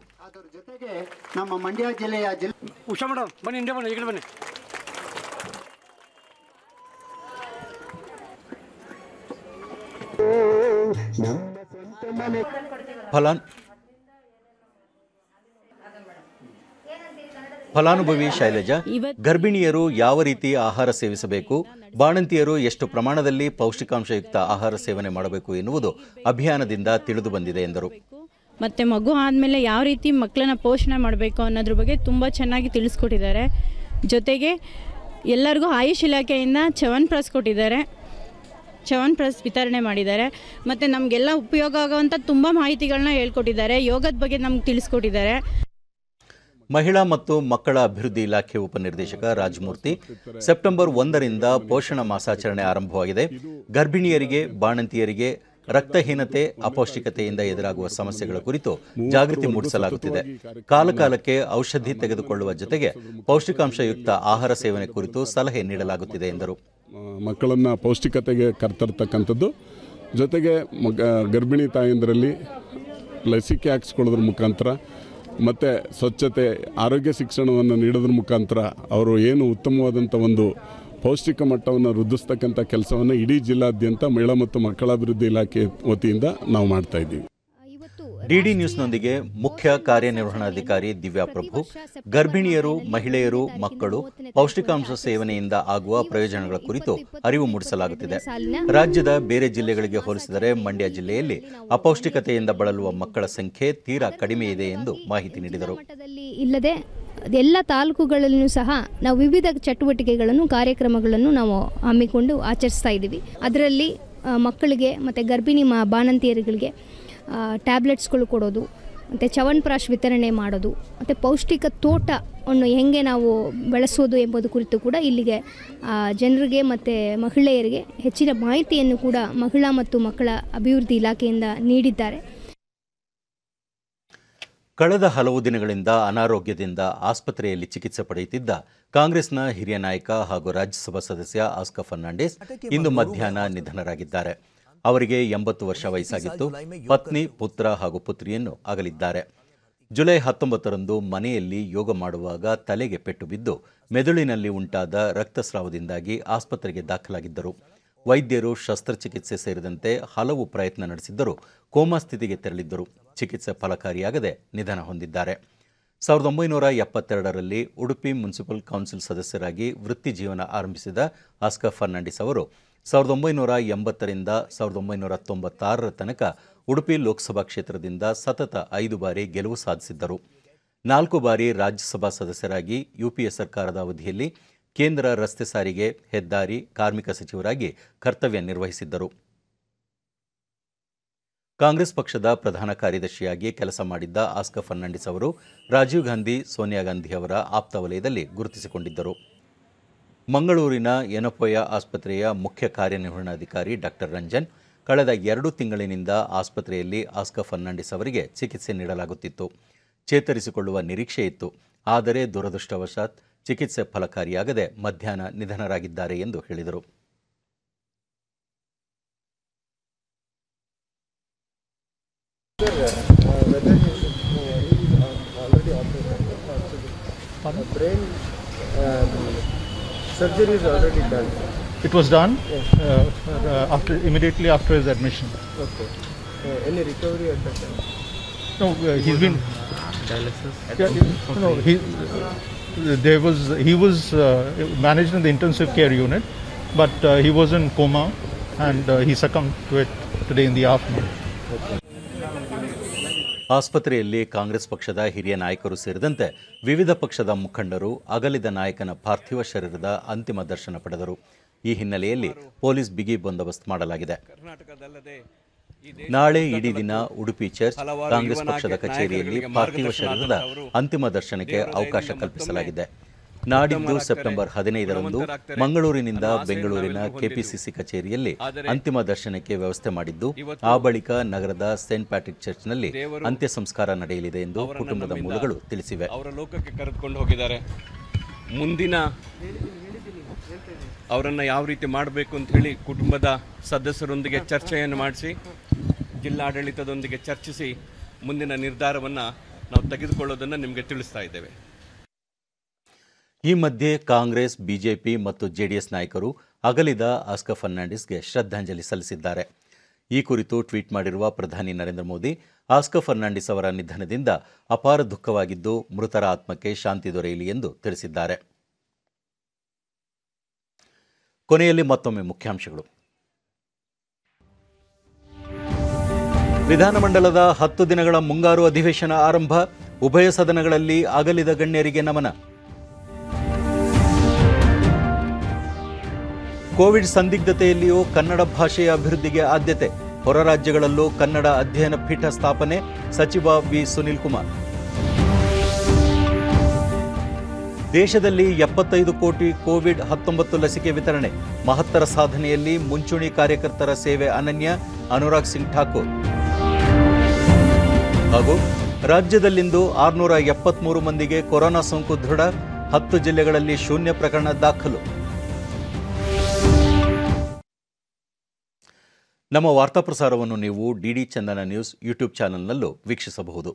ನಮ್ಮ ಮಂಡ್ಯ ಜಿಲ್ಲೆಯ ಜಿಲ್ಲೆ ಉಷಾ ಮೇಡಮ್ ಬನ್ನಿ ಇಂಡಿಯಾ ಬನ್ನಿ ಈ ಕಡೆ ಬನ್ನಿ. ಫಲಾನ್ ಫಲಾನುಭವಿ ಶೈಲಜಾ ಗರ್ಭಿಣಿಯರು ಯಾವ ರೀತಿ ಆಹಾರ ಸೇವಿಸಬೇಕು ಬಾಣಂತಿಯರು ಎಷ್ಟು ಪ್ರಮಾಣದಲ್ಲಿ ಪೌಷ್ಟಿಕಾಂಶಯುಕ್ತ ಆಹಾರ ಸೇವನೆ ಮಾಡಬೇಕು ಎನ್ನುವುದು ಅಭಿಯಾನದಿಂದ ತಿಳಿದು ಬಂದಿದೆ ಎಂದರು. ಮತ್ತು ಮಗು ಆದಮೇಲೆ ಯಾವ ರೀತಿ ಮಕ್ಕಳನ್ನ ಪೋಷಣೆ ಮಾಡಬೇಕು ಅನ್ನೋದ್ರ ಬಗ್ಗೆ ತುಂಬ ಚೆನ್ನಾಗಿ ತಿಳಿಸ್ಕೊಟ್ಟಿದ್ದಾರೆ. ಜೊತೆಗೆ ಎಲ್ಲರಿಗೂ ಆಯುಷ್ ಇಲಾಖೆಯಿಂದ ಚವನ್ ಪ್ರಸ್ ಕೊಟ್ಟಿದ್ದಾರೆ. ಚವನ್ ಪ್ರಸ್ ವಿತರಣೆ ಮಾಡಿದ್ದಾರೆ. ಮತ್ತು ನಮಗೆಲ್ಲ ಉಪಯೋಗ ಆಗುವಂಥ ತುಂಬ ಮಾಹಿತಿಗಳನ್ನ ಹೇಳ್ಕೊಟ್ಟಿದ್ದಾರೆ. ಯೋಗದ ಬಗ್ಗೆ ನಮ್ಗೆ ತಿಳಿಸ್ಕೊಟ್ಟಿದ್ದಾರೆ. ಮಹಿಳಾ ಮತ್ತು ಮಕ್ಕಳ ಅಭಿವೃದ್ಧಿ ಇಲಾಖೆ ಉಪನಿರ್ದೇಶಕ ರಾಜಮೂರ್ತಿ, ಸೆಪ್ಟೆಂಬರ್ ಒಂದರಿಂದ ಪೋಷಣ ಮಾಸಾಚರಣೆ ಆರಂಭವಾಗಿದೆ. ಗರ್ಭಿಣಿಯರಿಗೆ, ಬಾಣಂತಿಯರಿಗೆ ರಕ್ತಹೀನತೆ, ಅಪೌಷ್ಟಿಕತೆಯಿಂದ ಎದುರಾಗುವ ಸಮಸ್ಯೆಗಳ ಕುರಿತು ಜಾಗೃತಿ ಮೂಡಿಸಲಾಗುತ್ತಿದೆ. ಕಾಲಕಾಲಕ್ಕೆ ಔಷಧಿ ತೆಗೆದುಕೊಳ್ಳುವ ಜೊತೆಗೆ ಪೌಷ್ಟಿಕಾಂಶಯುಕ್ತ ಆಹಾರ ಸೇವನೆ ಕುರಿತು ಸಲಹೆ ನೀಡಲಾಗುತ್ತಿದೆ ಎಂದರು. ಮಕ್ಕಳನ್ನು ಪೌಷ್ಟಿಕತೆಗೆ ಕರ್ತರ್ತಕ್ಕಂಥದ್ದು, ಜೊತೆಗೆ ಗರ್ಭಿಣಿ ತಾಯಂದರಲ್ಲಿ ಲಸಿಕೆ ಹಾಕ್ಸ್ಕೊಳ್ಳೋದ್ರ ಮುಖಾಂತರ ಮತ್ತು ಸ್ವಚ್ಛತೆ, ಆರೋಗ್ಯ ಶಿಕ್ಷಣವನ್ನು ನೀಡೋದ್ರ ಮುಖಾಂತರ ಅವರು ಏನು ಉತ್ತಮವಾದಂಥ ಒಂದು ಪೌಷ್ಟಿಕ ಮಟ್ಟವನ್ನು ವೃದ್ಧಿಸ್ತಕ್ಕಂಥ ಕೆಲಸವನ್ನು ಇಡೀ ಜಿಲ್ಲಾದ್ಯಂತ ಮಹಿಳಾ ಮತ್ತು ಮಕ್ಕಳ ಅಭಿವೃದ್ಧಿ ಇಲಾಖೆ ವತಿಯಿಂದ ನಾವು ಮಾಡ್ತಾ ಇದ್ದೀವಿ. ಡಿಡಿ ನ್ಯೂಸ್ನೊಂದಿಗೆ ಮುಖ್ಯ ಕಾರ್ಯನಿರ್ವಹಣಾಧಿಕಾರಿ ದಿವ್ಯಾ ಪ್ರಭು ಗರ್ಭಿಣಿಯರು ಮಹಿಳೆಯರು ಮಕ್ಕಳು ಪೌಷ್ಟಿಕಾಂಶ ಸೇವನೆಯಿಂದ ಆಗುವ ಪ್ರಯೋಜನಗಳ ಕುರಿತು ಅರಿವು ಮೂಡಿಸಲಾಗುತ್ತಿದೆ. ರಾಜ್ಯದ ಬೇರೆ ಜಿಲ್ಲೆಗಳಿಗೆ ಹೋಲಿಸಿದರೆ ಮಂಡ್ಯ ಜಿಲ್ಲೆಯಲ್ಲಿ ಅಪೌಷ್ಟಿಕತೆಯಿಂದ ಬಳಲುವ ಮಕ್ಕಳ ಸಂಖ್ಯೆ ತೀರಾ ಕಡಿಮೆ ಇದೆ ಎಂದು ಮಾಹಿತಿ ನೀಡಿದರು. ಇಲ್ಲದೆ ಎಲ್ಲ ತಾಲೂಕುಗಳಲ್ಲೂ ಸಹ ನಾವು ವಿವಿಧ ಚಟುವಟಿಕೆಗಳನ್ನು, ಕಾರ್ಯಕ್ರಮಗಳನ್ನು ನಾವು ಹಮ್ಮಿಕೊಂಡು ಆಚರಿಸ್ತಾ ಇದ್ದೀವಿ. ಅದರಲ್ಲಿ ಮಕ್ಕಳಿಗೆ ಮತ್ತು ಗರ್ಭಿಣಿ ಮಾ, ಬಾಣಂತಿಯರುಗಳಿಗೆ ಟ್ಯಾಬ್ಲೆಟ್ಸ್ಗಳು ಕೊಡೋದು, ಮತ್ತು ಚವನ್ಪ್ರಾಶ್ ವಿತರಣೆ ಮಾಡೋದು, ಮತ್ತು ಪೌಷ್ಟಿಕ ತೋಟವನ್ನು ಹೇಗೆ ನಾವು ಬೆಳೆಸೋದು ಎಂಬುದು ಕುರಿತು ಕೂಡ ಇಲ್ಲಿಗೆ ಜನರಿಗೆ ಮತ್ತು ಮಹಿಳೆಯರಿಗೆ ಹೆಚ್ಚಿನ ಮಾಹಿತಿಯನ್ನು ಕೂಡ ಮಹಿಳಾ ಮತ್ತು ಮಕ್ಕಳ ಅಭಿವೃದ್ಧಿ ಇಲಾಖೆಯಿಂದ ನೀಡಿದ್ದಾರೆ. ಕಳೆದ ಹಲವು ದಿನಗಳಿಂದ ಅನಾರೋಗ್ಯದಿಂದ ಆಸ್ಪತ್ರೆಯಲ್ಲಿ ಚಿಕಿತ್ಸೆ ಪಡೆಯುತ್ತಿದ್ದ ಕಾಂಗ್ರೆಸ್ನ ಹಿರಿಯ ನಾಯಕ ಹಾಗೂ ರಾಜ್ಯಸಭಾ ಸದಸ್ಯ ಆಸ್ಕಾ ಫರ್ನಾಂಡಿಸ್ ಇಂದು ಮಧ್ಯಾಹ್ನ ನಿಧನರಾಗಿದ್ದಾರೆ. ಅವರಿಗೆ ಎಂಬತ್ತು ವರ್ಷ ವಯಸ್ಸಾಗಿತ್ತು. ಪತ್ನಿ, ಪುತ್ರ ಹಾಗೂ ಪುತ್ರಿಯನ್ನು ಅಗಲಿದ್ದಾರೆ. ಜುಲೈ ಹತ್ತೊಂಬತ್ತರಂದು ಮನೆಯಲ್ಲಿ ಯೋಗ ಮಾಡುವಾಗ ತಲೆಗೆ ಪೆಟ್ಟು ಬಿದ್ದು ಮೆದುಳಿನಲ್ಲಿ ಉಂಟಾದ ರಕ್ತಸ್ರಾವದಿಂದಾಗಿ ಆಸ್ಪತ್ರೆಗೆ ದಾಖಲಾಗಿದ್ದರು. ವೈದ್ಯರು ಶಸ್ತ್ರಚಿಕಿತ್ಸೆ ಸೇರಿದಂತೆ ಹಲವು ಪ್ರಯತ್ನ ನಡೆಸಿದ್ದರೂ ಕೋಮಾ ಸ್ಥಿತಿಗೆ ತೆರಳಿದ್ದರು. ಚಿಕಿತ್ಸೆ ಫಲಕಾರಿಯಾಗದೆ ನಿಧನ ಹೊಂದಿದ್ದಾರೆ. ಸಾವಿರದ ಒಂಬೈನೂರ ಎಪ್ಪತ್ತೆರಡರಲ್ಲಿ ಉಡುಪಿ ಮುನ್ಸಿಪಲ್ ಕೌನ್ಸಿಲ್ ಸದಸ್ಯರಾಗಿ ವೃತ್ತಿ ಜೀವನ ಆರಂಭಿಸಿದ ಆಸ್ಕರ್ ಫರ್ನಾಂಡಿಸ್ ಅವರು ಸಾವಿರದ ಒಂಬೈನೂರ ಎಂಬತ್ತರಿಂದ ಸಾವಿರದ ಒಂಬೈನೂರ ತೊಂಬತ್ತಾರರ ತನಕ ಉಡುಪಿ ಲೋಕಸಭಾ ಕ್ಷೇತ್ರದಿಂದ ಸತತ ಐದು ಬಾರಿ ಗೆಲುವು ಸಾಧಿಸಿದ್ದರು. ನಾಲ್ಕು ಬಾರಿ ರಾಜ್ಯಸಭಾ ಸದಸ್ಯರಾಗಿ ಯುಪಿಎ ಸರ್ಕಾರದ ಅವಧಿಯಲ್ಲಿ ಕೇಂದ್ರ ರಸ್ತೆ ಸಾರಿಗೆ, ಹೆದ್ದಾರಿ, ಕಾರ್ಮಿಕ ಸಚಿವರಾಗಿ ಕರ್ತವ್ಯ ನಿರ್ವಹಿಸಿದ್ದರು. ಕಾಂಗ್ರೆಸ್ ಪಕ್ಷದ ಪ್ರಧಾನ ಕಾರ್ಯದರ್ಶಿಯಾಗಿ ಕೆಲಸ ಮಾಡಿದ್ದ ಆಸ್ಕರ್ ಫರ್ನಾಂಡಿಸ್ ಅವರು ರಾಜೀವ್ ಗಾಂಧಿ, ಸೋನಿಯಾ ಗಾಂಧಿ ಅವರ ಆಪ್ತ ವಲಯದಲ್ಲಿ ಗುರುತಿಸಿಕೊಂಡಿದ್ದರು. ಮಂಗಳೂರಿನ ಎನಪೋಯ ಆಸ್ಪತ್ರೆಯ ಮುಖ್ಯ ಕಾರ್ಯನಿರ್ವಹಣಾಧಿಕಾರಿ ಡಾಕ್ಟರ್ ರಂಜನ್, ಕಳೆದ ಎರಡು ತಿಂಗಳಿನಿಂದ ಆಸ್ಪತ್ರೆಯಲ್ಲಿ ಆಸ್ಕರ್ ಫರ್ನಾಂಡಿಸ್ ಅವರಿಗೆ ಚಿಕಿತ್ಸೆ ನೀಡಲಾಗುತ್ತಿತ್ತು. ಚೇತರಿಸಿಕೊಳ್ಳುವ ನಿರೀಕ್ಷೆ ಇತ್ತು. ಆದರೆ ದುರದೃಷ್ಟವಶಾತ್ ಚಿಕಿತ್ಸೆ ಫಲಕಾರಿಯಾಗದೆ ಮಧ್ಯಾಹ್ನ ನಿಧನರಾಗಿದ್ದಾರೆ ಎಂದು ಹೇಳಿದರು. Brain um, surgery is already done. It was done Yes. uh, uh, after immediately after his admission. Okay. Uh, any recovery at that time? No, uh, he's been dialysis. Yeah, no, he there was he was uh, managed in the intensive care unit, but uh, he was in coma, and uh, he succumbed to it today in the afternoon. ಆಸ್ಪತ್ರೆಯಲ್ಲಿ ಕಾಂಗ್ರೆಸ್ ಪಕ್ಷದ ಹಿರಿಯ ನಾಯಕರು ಸೇರಿದಂತೆ ವಿವಿಧ ಪಕ್ಷದ ಮುಖಂಡರು ಅಗಲಿದ ನಾಯಕನ ಪಾರ್ಥಿವ ಶರೀರದ ಅಂತಿಮ ದರ್ಶನ ಪಡೆದರು. ಈ ಹಿನ್ನೆಲೆಯಲ್ಲಿ ಪೊಲೀಸ್ ಬಿಗಿ ಬಂದೋಬಸ್ತ್ ಮಾಡಲಾಗಿದೆ. ನಾಳೆ ಇಡೀ ದಿನ ಉಡುಪಿ ಚರ್ಚ್ ಕಾಂಗ್ರೆಸ್ ಪಕ್ಷದ ಕಚೇರಿಯಲ್ಲಿ ಪಾರ್ಥಿವ ಶರೀರದ ಅಂತಿಮ ದರ್ಶನಕ್ಕೆ ಅವಕಾಶ ಕಲ್ಪಿಸಲಾಗಿದೆ. ನಾಡಿದ್ದು ಸೆಪ್ಟೆಂಬರ್ ಹದಿನೈದರಂದು ಮಂಗಳೂರಿನಿಂದ ಬೆಂಗಳೂರಿನ ಕೆಪಿಸಿಸಿ ಕಚೇರಿಯಲ್ಲಿ ಅಂತಿಮ ದರ್ಶನಕ್ಕೆ ವ್ಯವಸ್ಥೆ ಮಾಡಿದ್ದು ಆ ಬಳಿಕ ನಗರದ ಸೇಂಟ್ ಪ್ಯಾಟ್ರಿಕ್ ಚರ್ಚ್ನಲ್ಲಿ ಅಂತ್ಯ ಸಂಸ್ಕಾರ ನಡೆಯಲಿದೆ ಎಂದು ಕುಟುಂಬದ ಮೂಲಗಳು ತಿಳಿಸಿವೆ. ಅವರ ಲೋಕಕ್ಕೆ ಕರೆದುಕೊಂಡು ಹೋಗಿದ್ದಾರೆ. ಮುಂದಿನ ಅವರನ್ನು ಯಾವ ರೀತಿ ಮಾಡಬೇಕು ಅಂತ ಹೇಳಿ ಕುಟುಂಬದ ಸದಸ್ಯರೊಂದಿಗೆ ಚರ್ಚೆಯನ್ನು ಮಾಡಿಸಿ ಜಿಲ್ಲಾಡಳಿತದೊಂದಿಗೆ ಚರ್ಚಿಸಿ ಮುಂದಿನ ನಿರ್ಧಾರವನ್ನು ನಾವು ತೆಗೆದುಕೊಳ್ಳೋದನ್ನು ನಿಮಗೆ ತಿಳಿಸ್ತಾ ಇದ್ದೇವೆ. ಈ ಮಧ್ಯೆ ಕಾಂಗ್ರೆಸ್, ಬಿಜೆಪಿ ಮತ್ತು ಜೆಡಿಎಸ್ ನಾಯಕರು ಅಗಲಿದ ಆಸ್ಕಾ ಫರ್ನಾಂಡಿಸ್ಗೆ ಶ್ರದ್ಧಾಂಜಲಿ ಸಲ್ಲಿಸಿದ್ದಾರೆ. ಈ ಕುರಿತು ಟ್ವೀಟ್ ಮಾಡಿರುವ ಪ್ರಧಾನಿ ನರೇಂದ್ರ ಮೋದಿ, ಆಸ್ಕರ್ ಫರ್ನಾಂಡಿಸ್ ಅವರ ನಿಧನದಿಂದ ಅಪಾರ ದುಃಖವಾಗಿದ್ದು ಮೃತರ ಆತ್ಮಕ್ಕೆ ಶಾಂತಿ ದೊರೆಯಲಿ ಎಂದು ತಿಳಿಸಿದ್ದಾರೆ. ಕೊನೆಯಲ್ಲಿ ಮತ್ತೊಮ್ಮೆ ಮುಖ್ಯಾಂಶಗಳು. ವಿಧಾನಮಂಡಲದ ಹತ್ತು ದಿನಗಳ ಮುಂಗಾರು ಅಧಿವೇಶನ ಆರಂಭ, ಉಭಯ ಸದನಗಳಲ್ಲಿ ಅಗಲಿದ ಗಣ್ಯರಿಗೆ ನಮನ. ಕೋವಿಡ್ ಸಂದಿಗ್ಧತೆಯಲ್ಲಿಯೂ ಕನ್ನಡ ಭಾಷೆಯ ಅಭಿವೃದ್ಧಿಗೆ ಆದ್ಯತೆ. ಹೊರ ರಾಜ್ಯಗಳಲ್ಲೂ ಕನ್ನಡ ಅಧ್ಯಯನ ಪೀಠ ಸ್ಥಾಪನೆ, ಸಚಿವ ವಿ. ಸುನಿಲ್ ಕುಮಾರ್. ದೇಶದಲ್ಲಿ ಎಪ್ಪತ್ತೈದು ಕೋಟಿ ಕೋವಿಡ್ ಹತ್ತೊಂಬತ್ತು ಲಸಿಕೆ ವಿತರಣೆ. ಮಹತ್ತರ ಸಾಧನೆಯಲ್ಲಿ ಮುಂಚೂಣಿ ಕಾರ್ಯಕರ್ತರ ಸೇವೆ ಅನನ್ಯ, ಅನುರಾಗ್ ಸಿಂಗ್ ಠಾಕೂರ್. ಹಾಗೂ ರಾಜ್ಯದಲ್ಲಿಂದು ಆರುನೂರ ಎಪ್ಪತ್ಮೂರು ಮಂದಿಗೆ ಕೊರೋನಾ ಸೋಂಕು ದೃಢ, ಹತ್ತು ಜಿಲ್ಲೆಗಳಲ್ಲಿ ಶೂನ್ಯ ಪ್ರಕರಣ ದಾಖಲು. ನಮ್ಮ ವಾರ್ತಾ ಪ್ರಸಾರವನ್ನು ನೀವು ಡಿಡಿ ಚಂದನ ನ್ಯೂಸ್ ಯೂಟ್ಯೂಬ್ ಚಾನೆಲ್ನಲ್ಲೂ ವೀಕ್ಷಿಸಬಹುದು.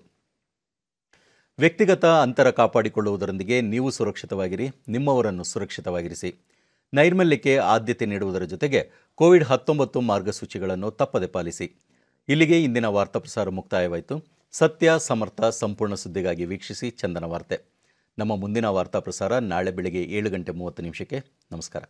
ವ್ಯಕ್ತಿಗತ ಅಂತರ ಕಾಪಾಡಿಕೊಳ್ಳುವುದರೊಂದಿಗೆ ನೀವು ಸುರಕ್ಷಿತವಾಗಿರಿ, ನಿಮ್ಮವರನ್ನು ಸುರಕ್ಷಿತವಾಗಿರಿಸಿ. ನೈರ್ಮಲ್ಯಕ್ಕೆ ಆದ್ಯತೆ ನೀಡುವುದರ ಜೊತೆಗೆ ಕೋವಿಡ್ ಹತ್ತೊಂಬತ್ತು ಮಾರ್ಗಸೂಚಿಗಳನ್ನು ತಪ್ಪದೆ ಪಾಲಿಸಿ. ಇಲ್ಲಿಗೆ ಇಂದಿನ ವಾರ್ತಾ ಪ್ರಸಾರ ಮುಕ್ತಾಯವಾಯಿತು. ಸತ್ಯ, ಸಮರ್ಥ, ಸಂಪೂರ್ಣ ಸುದ್ದಿಗಾಗಿ ವೀಕ್ಷಿಸಿ ಚಂದನ ವಾರ್ತೆ. ನಮ್ಮ ಮುಂದಿನ ವಾರ್ತಾ ಪ್ರಸಾರ ನಾಳೆ ಬೆಳಗ್ಗೆ ಏಳು ಗಂಟೆ ಮೂವತ್ತು ನಿಮಿಷಕ್ಕೆ. ನಮಸ್ಕಾರ.